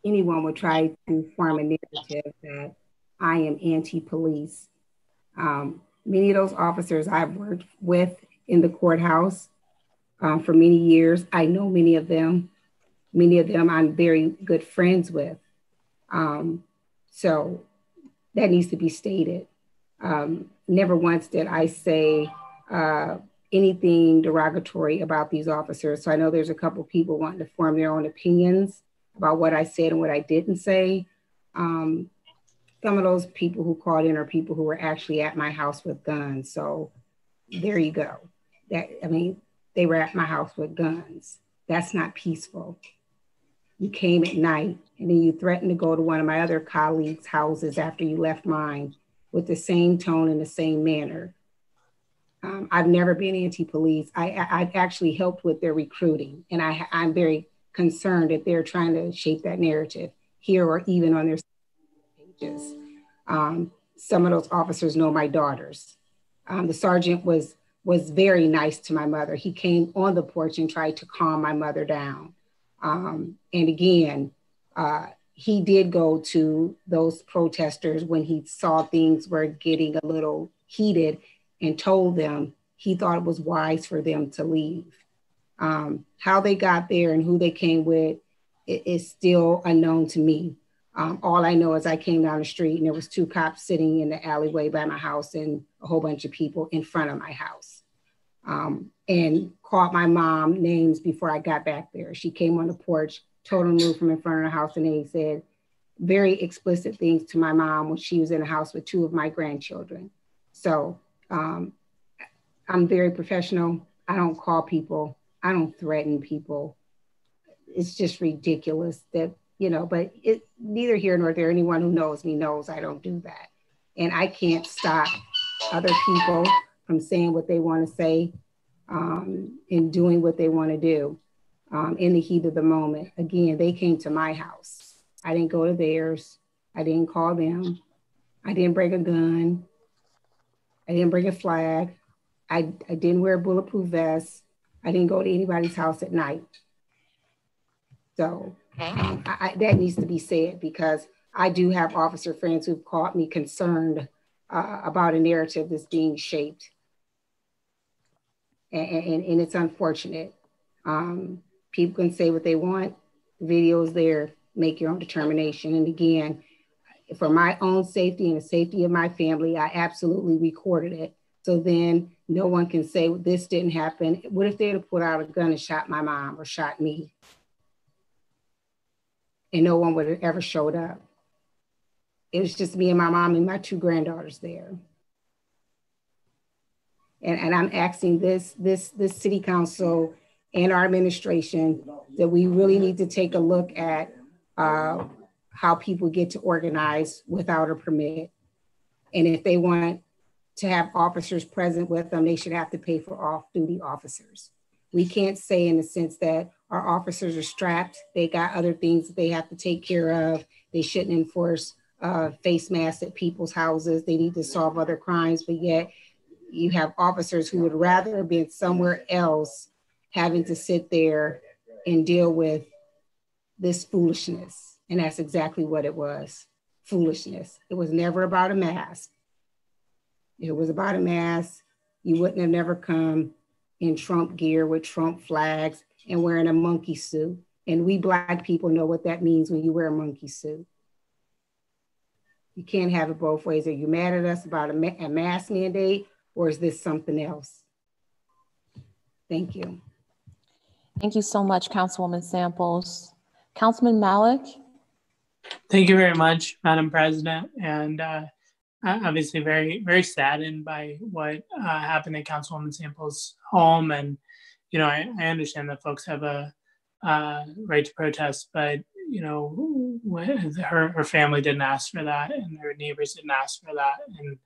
anyone would try to form a narrative that I am anti-police. Um, many of those officers I've worked with in the courthouse um, for many years. I know many of them. Many of them I'm very good friends with. Um, so that needs to be stated. Um, never once did I say uh, anything derogatory about these officers. So I know there's a couple people wanting to form their own opinions about what I said and what I didn't say. Um, some of those people who called in are people who were actually at my house with guns. So there you go. That I mean, they were at my house with guns. That's not peaceful. You came at night and then you threatened to go to one of my other colleagues' houses after you left mine with the same tone and the same manner. Um, I've never been anti-police. I, I, have actually helped with their recruiting, and I, I'm very concerned that they're trying to shape that narrative here or even on their pages. Um, some of those officers know my daughters. Um, the sergeant was was very nice to my mother. He came on the porch and tried to calm my mother down. Um, and again, uh, he did go to those protesters when he saw things were getting a little heated and told them he thought it was wise for them to leave. Um, how they got there and who they came with it is still unknown to me. Um, all I know is I came down the street and there was two cops sitting in the alleyway by my house and a whole bunch of people in front of my house. um, and called my mom names before I got back there. She came on the porch, told him to move from in front of the house, and then he said very explicit things to my mom when she was in the house with two of my grandchildren. So um, I'm very professional. I don't call people, I don't threaten people. It's just ridiculous that, you know, but it neither here nor there. Anyone who knows me knows I don't do that. And I can't stop other people from saying what they want to say um, and doing what they want to do um, in the heat of the moment. Again, they came to my house. I didn't go to theirs. I didn't call them. I didn't break a gun. I didn't bring a flag. I, I didn't wear a bulletproof vest. I didn't go to anybody's house at night. So um, I, I, that needs to be said because I do have officer friends who've called me concerned uh, about a narrative that's being shaped. And, and, and it's unfortunate. Um, people can say what they want. The video is there. Make your own determination. And again, for my own safety and the safety of my family, I absolutely recorded it. So then no one can say this didn't happen. What if they had put out a gun and shot my mom or shot me? And no one would have ever showed up. It was just me and my mom and my two granddaughters there. And, and I'm asking this, this, this city council and our administration that we really need to take a look at uh, how people get to organize without a permit. And if they want to have officers present with them, they should have to pay for off-duty officers. We can't say in the sense that our officers are strapped, they got other things that they have to take care of, they shouldn't enforce uh, face masks at people's houses, they need to solve other crimes, but yet you have officers who would rather have been somewhere else having to sit there and deal with this foolishness. And that's exactly what it was foolishness. It was never about a mask. It was about a mask, you wouldn't have never come in Trump gear with Trump flags and wearing a monkey suit. And we Black people know what that means when you wear a monkey suit. You can't have it both ways. Are you mad at us about a, ma- a mask mandate or is this something else? Thank you. Thank you so much, Councilwoman Samples. Councilman Malik. Thank you very much, Madam President. And uh, obviously very, very saddened by what uh, happened at Councilwoman Samples' home. And, you know, I, I understand that folks have a uh, right to protest, but, you know, her, her family didn't ask for that and her neighbors didn't ask for that. And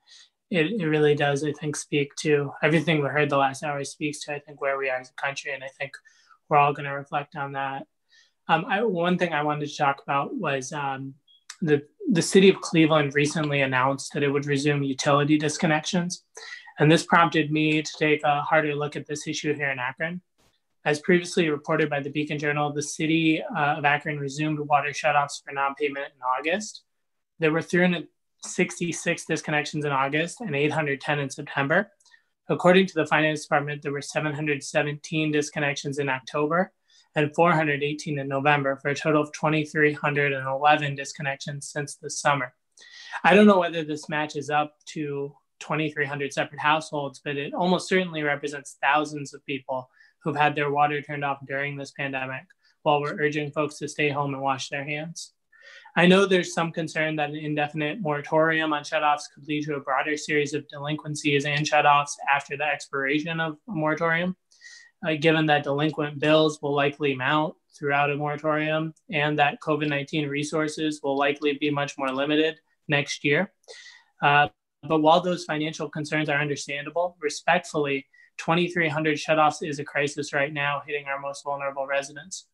it, it really does, I think, speak to everything we heard the last hour speaks to, I think, where we are as a country. And I think we're all going to reflect on that. Um, I, one thing I wanted to talk about was um, the the city of Cleveland recently announced that it would resume utility disconnections, and this prompted me to take a harder look at this issue here in Akron. As previously reported by the Beacon Journal, the city uh, of Akron resumed water shutoffs for non-payment in August. There were 366 disconnections in August and 810 in September. According to the finance department, there were 717 disconnections in October and 418 in November for a total of 2,311 disconnections since the summer. I don't know whether this matches up to 2,300 separate households, but it almost certainly represents thousands of people who've had their water turned off during this pandemic while we're urging folks to stay home and wash their hands. I know there's some concern that an indefinite moratorium on shutoffs could lead to a broader series of delinquencies and shutoffs after the expiration of a moratorium uh, given that delinquent bills will likely mount throughout a moratorium and that COVID 19 resources will likely be much more limited next year. Uh, but while those financial concerns are understandable, respectfully, 2,300 shutoffs is a crisis right now hitting our most vulnerable residents.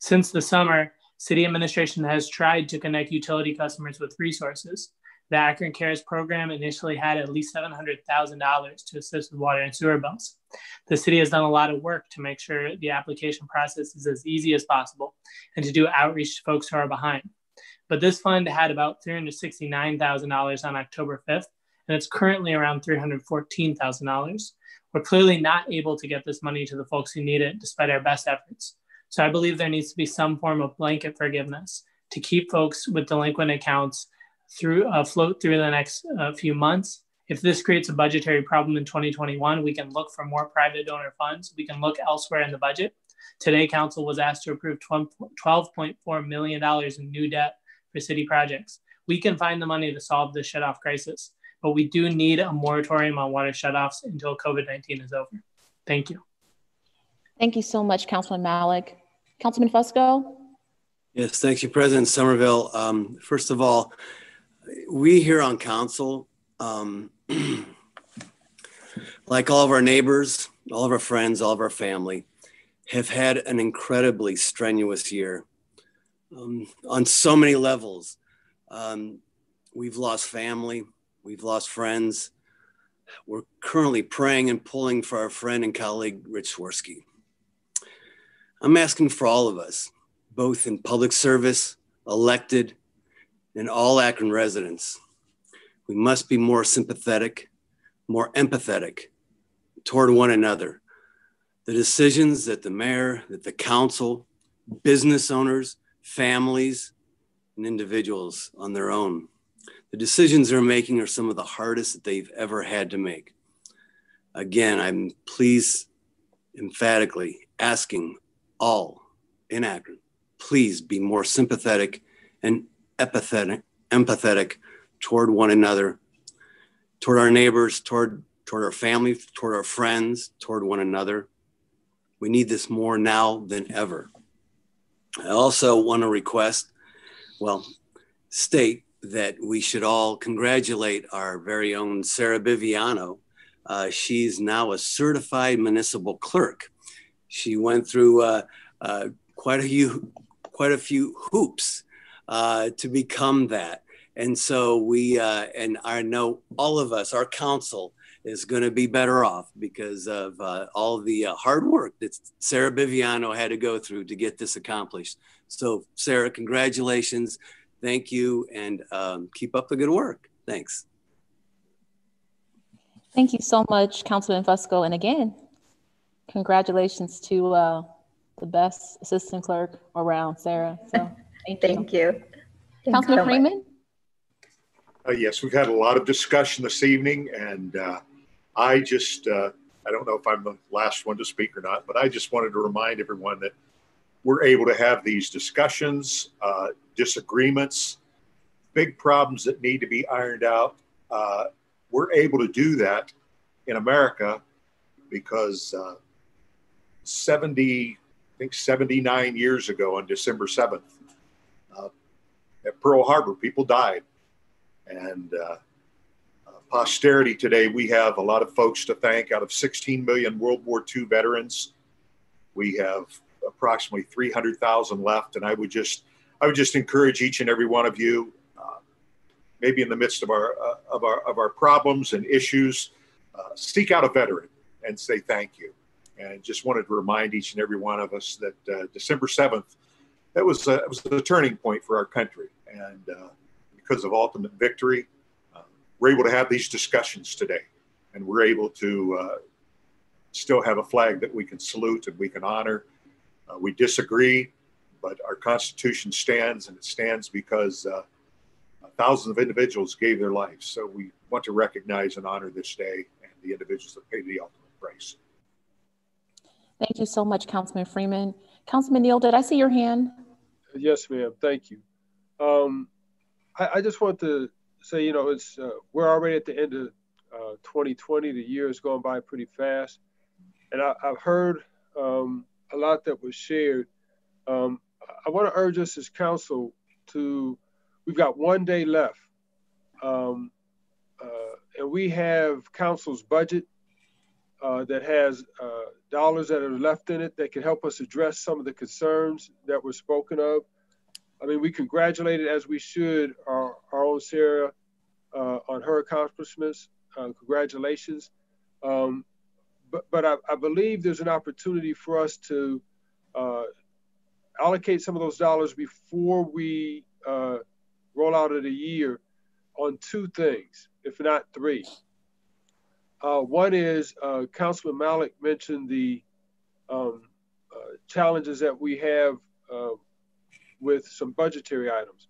Since the summer, city administration has tried to connect utility customers with resources. The Akron Cares program initially had at least $700,000 to assist with water and sewer bills. The city has done a lot of work to make sure the application process is as easy as possible and to do outreach to folks who are behind. But this fund had about $369,000 on October 5th, and it's currently around $314,000. We're clearly not able to get this money to the folks who need it despite our best efforts. So I believe there needs to be some form of blanket forgiveness to keep folks with delinquent accounts through uh, float through the next uh, few months If this creates a budgetary problem in 2021, we can look for more private donor funds. We can look elsewhere in the budget. Today, council was asked to approve $12.4 million in new debt for city projects. We can find the money to solve the shutoff crisis, but we do need a moratorium on water shutoffs until COVID 19 is over. Thank you. Thank you so much, Councilman Malik. Councilman Fusco? Yes, thank you, President Sommerville. Um, first of all, we here on council, um, like all of our neighbors, all of our friends, all of our family, have had an incredibly strenuous year um, on so many levels. Um, we've lost family, we've lost friends. We're currently praying and pulling for our friend and colleague, Rich Swirsky. I'm asking for all of us, both in public service, elected, and all Akron residents. We must be more sympathetic, more empathetic toward one another. The decisions that the mayor, that the council, business owners, families, and individuals on their own, the decisions they're making are some of the hardest that they've ever had to make. Again, I'm pleased, emphatically asking all in Akron, please be more sympathetic and empathetic, empathetic toward one another, toward our neighbors, toward, toward our family, toward our friends, toward one another. We need this more now than ever. I also want to request, well, state that we should all congratulate our very own Sarah Biviano. Uh, she's now a certified municipal clerk. She went through uh, uh, quite a few quite a few hoops uh, to become that. And so we, uh, and I know all of us, our council is going to be better off because of uh, all the uh, hard work that Sarah Biviano had to go through to get this accomplished. So, Sarah, congratulations. Thank you. And um, keep up the good work. Thanks. Thank you so much, Councilman Fusco. And again, congratulations to uh, the best assistant clerk around, Sarah. So thank, thank you. you. Councilman so Freeman? Uh, yes, we've had a lot of discussion this evening, and uh, I just, uh, I don't know if I'm the last one to speak or not, but I just wanted to remind everyone that we're able to have these discussions, uh, disagreements, big problems that need to be ironed out. Uh, we're able to do that in America because uh, 70, I think 79 years ago on December 7th, uh, at Pearl Harbor, people died. And uh, uh, posterity today, we have a lot of folks to thank. Out of 16 million World War II veterans, we have approximately 300,000 left. And I would just, I would just encourage each and every one of you, uh, maybe in the midst of our, uh, of our, of our problems and issues, uh, seek out a veteran and say thank you. And just wanted to remind each and every one of us that uh, December 7th, that was, a, was a turning point for our country. And uh, because of ultimate victory, uh, we're able to have these discussions today. And we're able to uh, still have a flag that we can salute and we can honor. Uh, we disagree, but our Constitution stands, and it stands because uh, thousands of individuals gave their lives. So we want to recognize and honor this day and the individuals that paid the ultimate price. Thank you so much, Councilman Freeman. Councilman Neal, did I see your hand? Yes, ma'am. Thank you. Um, I, I, just want to say, you know, it's uh, we're already at the end of uh, 2020. The year is going by pretty fast, and I, have heard um, a lot that was shared. Um, I want to urge us as council to. We've got one day left, um, uh, and we have council's budget uh, that has uh, dollars that are left in it that can help us address some of the concerns that were spoken of. I mean, we congratulated, as we should, our, our own Sarah uh, on her accomplishments. Uh, congratulations. Um, but but I, I, believe there's an opportunity for us to uh, allocate some of those dollars before we roll out of the year on two things, if not three. Uh, one is uh, Councilman Malik mentioned the um, uh, challenges that we have uh, with some budgetary items.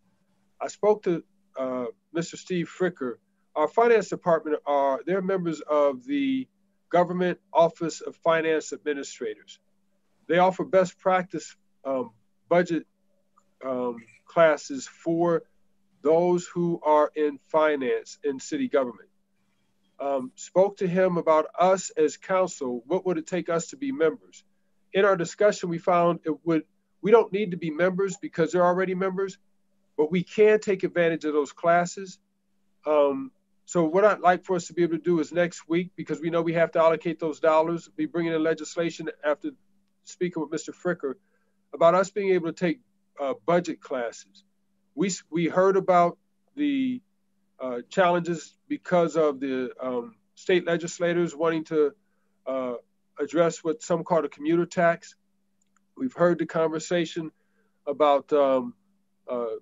I spoke to uh, Mr. Steve Fricker our finance department are they're members of the Government Office of Finance Administrators. They offer best practice um, budget um, classes for those who are in finance in city government. Um, spoke to him about us as council. What would it take us to be members? In our discussion, we found it would we don't need to be members because they're already members, but we can take advantage of those classes. Um, so what I'd like for us to be able to do is next week, because we know we have to allocate those dollars, be bringing in legislation after speaking with Mr. Fricker about us being able to take uh, budget classes. We, we heard about the uh, challenges because of the um, state legislators wanting to uh, address what some call a commuter tax. We've heard the conversation about um, uh,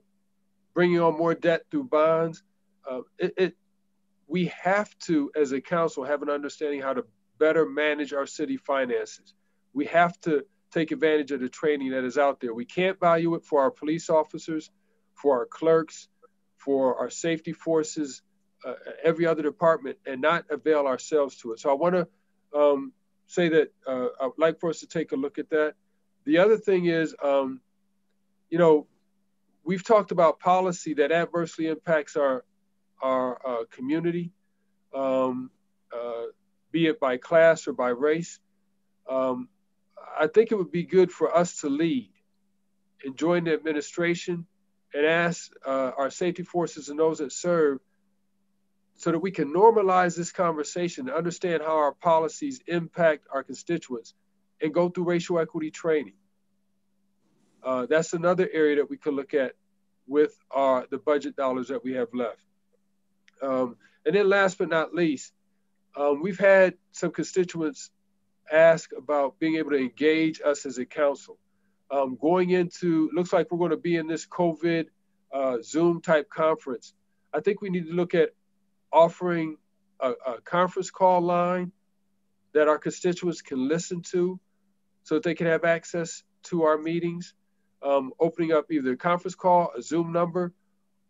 bringing on more debt through bonds. Uh, it, it, we have to, as a council, have an understanding how to better manage our city finances. We have to take advantage of the training that is out there. We can't value it for our police officers, for our clerks, for our safety forces, uh, every other department, and not avail ourselves to it. So I want to um, say that uh, I'd like for us to take a look at that. The other thing is, um, you know, we've talked about policy that adversely impacts our our uh, community, um, uh, be it by class or by race. Um, I think it would be good for us to lead and join the administration and ask uh, our safety forces and those that serve so that we can normalize this conversation and understand how our policies impact our constituents and go through racial equity training. Uh, that's another area that we could look at with our the budget dollars that we have left. Um, and then last but not least, um, we've had some constituents ask about being able to engage us as a council. Um, going into, looks like we're going to be in this COVID uh, Zoom type conference. I think we need to look at offering a, a, conference call line that our constituents can listen to so that they can have access to our meetings. Um, opening up either a conference call, a Zoom number,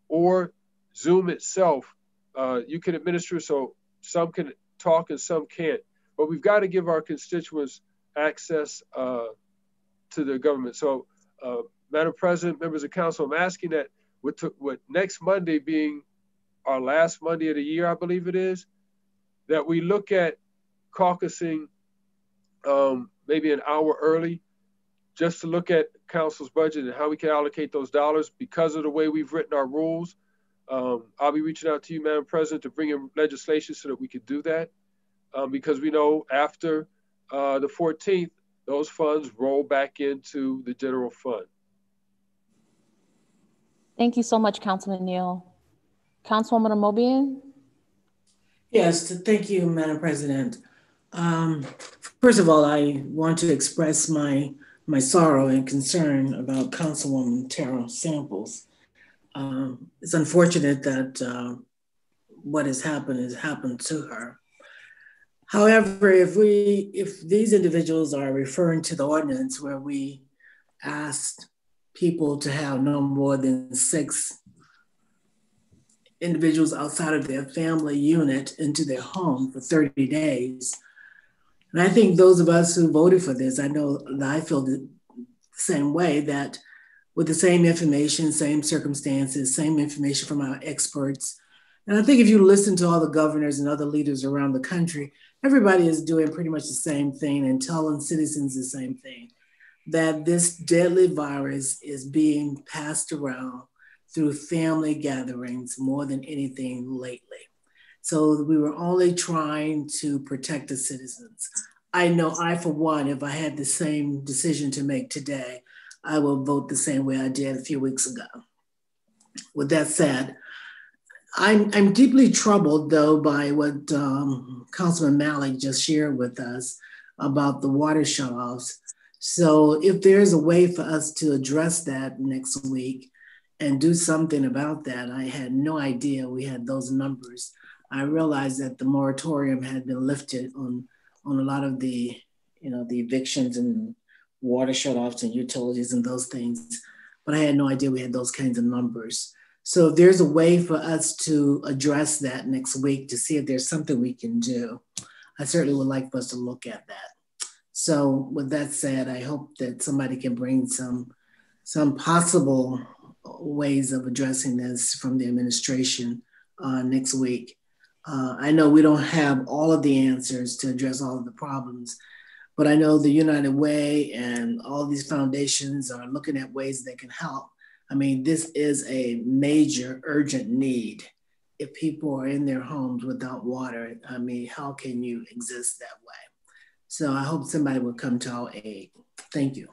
or Zoom itself. Uh, you can administer so some can talk and some can't. But we've got to give our constituents access uh, to the government. So, uh, Madam President, members of council, I'm asking that with, with next Monday being our last Monday of the year, I believe it is, that we look at caucusing um, maybe an hour early just to look at council's budget and how we can allocate those dollars because of the way we've written our rules. Um, I'll be reaching out to you, Madam President, to bring in legislation so that we could do that um, because we know after uh, the 14th, those funds roll back into the general fund. Thank you so much, Councilman Neal. Councilwoman Omobien? Yes, thank you, Madam President. Um, first of all, I want to express my my sorrow and concern about Councilwoman Tara Samples. Um, it's unfortunate that uh, what has happened has happened to her. However, if we if these individuals are referring to the ordinance where we asked people to have no more than six individuals outside of their family unit into their home for 30 days. And I think those of us who voted for this, I know I feel the same way that with the same information, same circumstances, same information from our experts. And I think if you listen to all the governors and other leaders around the country, everybody is doing pretty much the same thing and telling citizens the same thing that this deadly virus is being passed around through family gatherings more than anything lately. So we were only trying to protect the citizens. I know I, for one, if I had the same decision to make today, I will vote the same way I did a few weeks ago. With that said, I'm, I'm deeply troubled, though, by what um, Councilman Malik just shared with us about the water shutoffs. So, if there's a way for us to address that next week and do something about that, I had no idea we had those numbers. I realized that the moratorium had been lifted on on a lot of the, you know, the evictions and water shutoffs and utilities and those things, but I had no idea we had those kinds of numbers. So if there's a way for us to address that next week to see if there's something we can do, I certainly would like for us to look at that. So with that said, I hope that somebody can bring some some possible ways of addressing this from the administration uh, next week. Uh, I know we don't have all of the answers to address all of the problems, but I know the United Way and all these foundations are looking at ways they can help. I mean, this is a major urgent need. If people are in their homes without water, I mean, how can you exist that way? So I hope somebody will come to our aid. Thank you.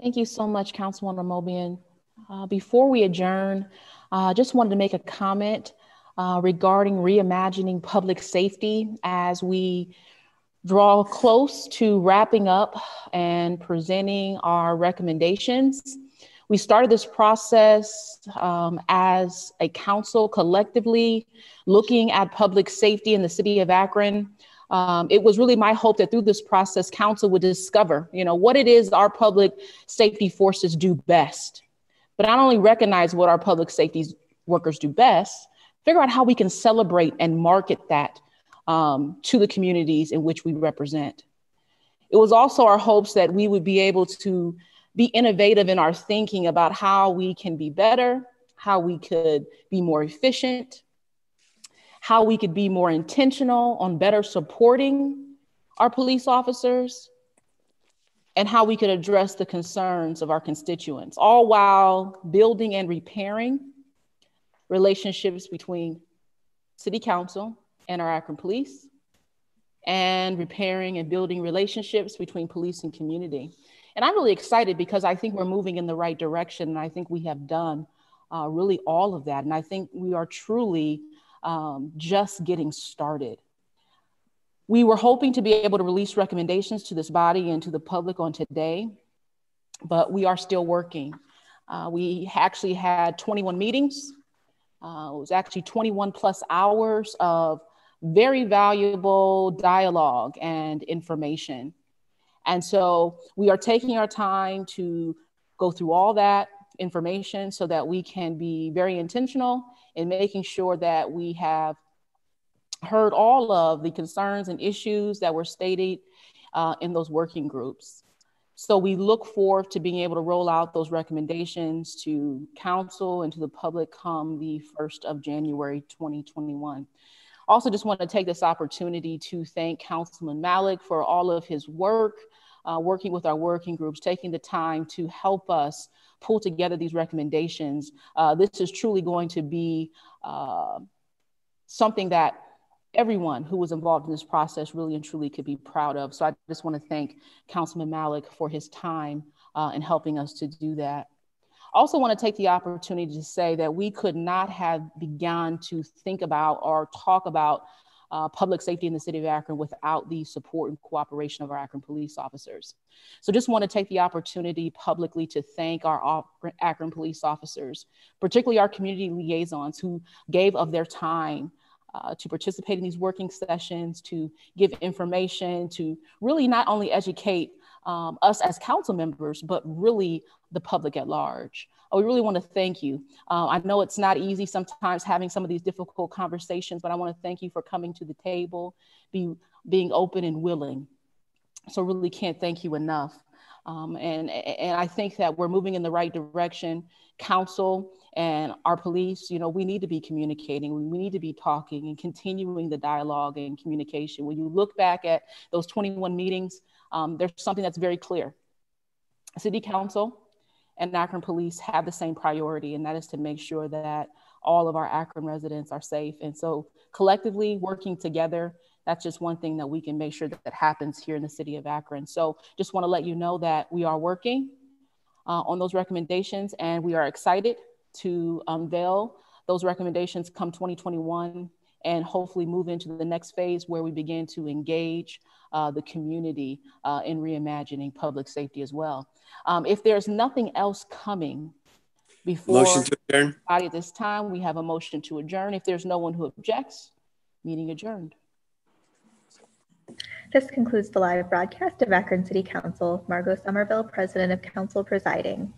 Thank you so much, Councilwoman Omobien. Uh, before we adjourn, I uh, just wanted to make a comment uh, regarding reimagining public safety as we draw close to wrapping up and presenting our recommendations. We started this process um, as a council collectively looking at public safety in the city of Akron. Um, it was really my hope that through this process, council would discover, you know, what it is our public safety forces do best, but not only recognize what our public safety workers do best, figure out how we can celebrate and market that um, to the communities in which we represent. It was also our hopes that we would be able to be innovative in our thinking about how we can be better, how we could be more efficient, how we could be more intentional on better supporting our police officers, and how we could address the concerns of our constituents, all while building and repairing relationships between City Council and our Akron Police, and repairing and building relationships between police and community. And I'm really excited because I think we're moving in the right direction, and I think we have done uh, really all of that. And I think we are truly um, just getting started. We were hoping to be able to release recommendations to this body and to the public on today, but we are still working. Uh, we actually had 21 meetings uh, it was actually 21 plus hours of very valuable dialogue and information. And so we are taking our time to go through all that information so that we can be very intentional in making sure that we have heard all of the concerns and issues that were stated uh, in those working groups. So we look forward to being able to roll out those recommendations to council and to the public come the 1st of January 2021. Also just want to take this opportunity to thank Councilman Malik for all of his work, uh, working with our working groups, taking the time to help us pull together these recommendations. Uh, this is truly going to be uh, something that everyone who was involved in this process really and truly could be proud of. So I just want to thank Councilman Malik for his time uh, in helping us to do that. Also want to take the opportunity to say that we could not have begun to think about or talk about uh, public safety in the city of Akron without the support and cooperation of our Akron police officers. So just want to take the opportunity publicly to thank our Akron police officers, particularly our community liaisons who gave of their time uh, to participate in these working sessions, to give information, to really not only educate um, us as council members, but really the public at large. Oh, we really want to thank you. Uh, I know it's not easy sometimes having some of these difficult conversations, but I want to thank you for coming to the table, be, being open and willing. So really can't thank you enough. Um, and, and I think that we're moving in the right direction. Council and our police, you know, we need to be communicating, we need to be talking and continuing the dialogue and communication. When you look back at those 21 meetings, um, there's something that's very clear. City Council and Akron Police have the same priority, and that is to make sure that all of our Akron residents are safe. And so collectively working together, that's just one thing that we can make sure that, that happens here in the city of Akron. So just wanna let you know that we are working uh, on those recommendations and we are excited to unveil those recommendations come 2021 and hopefully move into the next phase where we begin to engage uh, the community uh, in reimagining public safety as well. Um, if there's nothing else coming before motion to adjourn. at this time, we have a motion to adjourn. If there's no one who objects, meeting adjourned. This concludes the live broadcast of Akron City Council. Margo Sommerville, President of Council, presiding.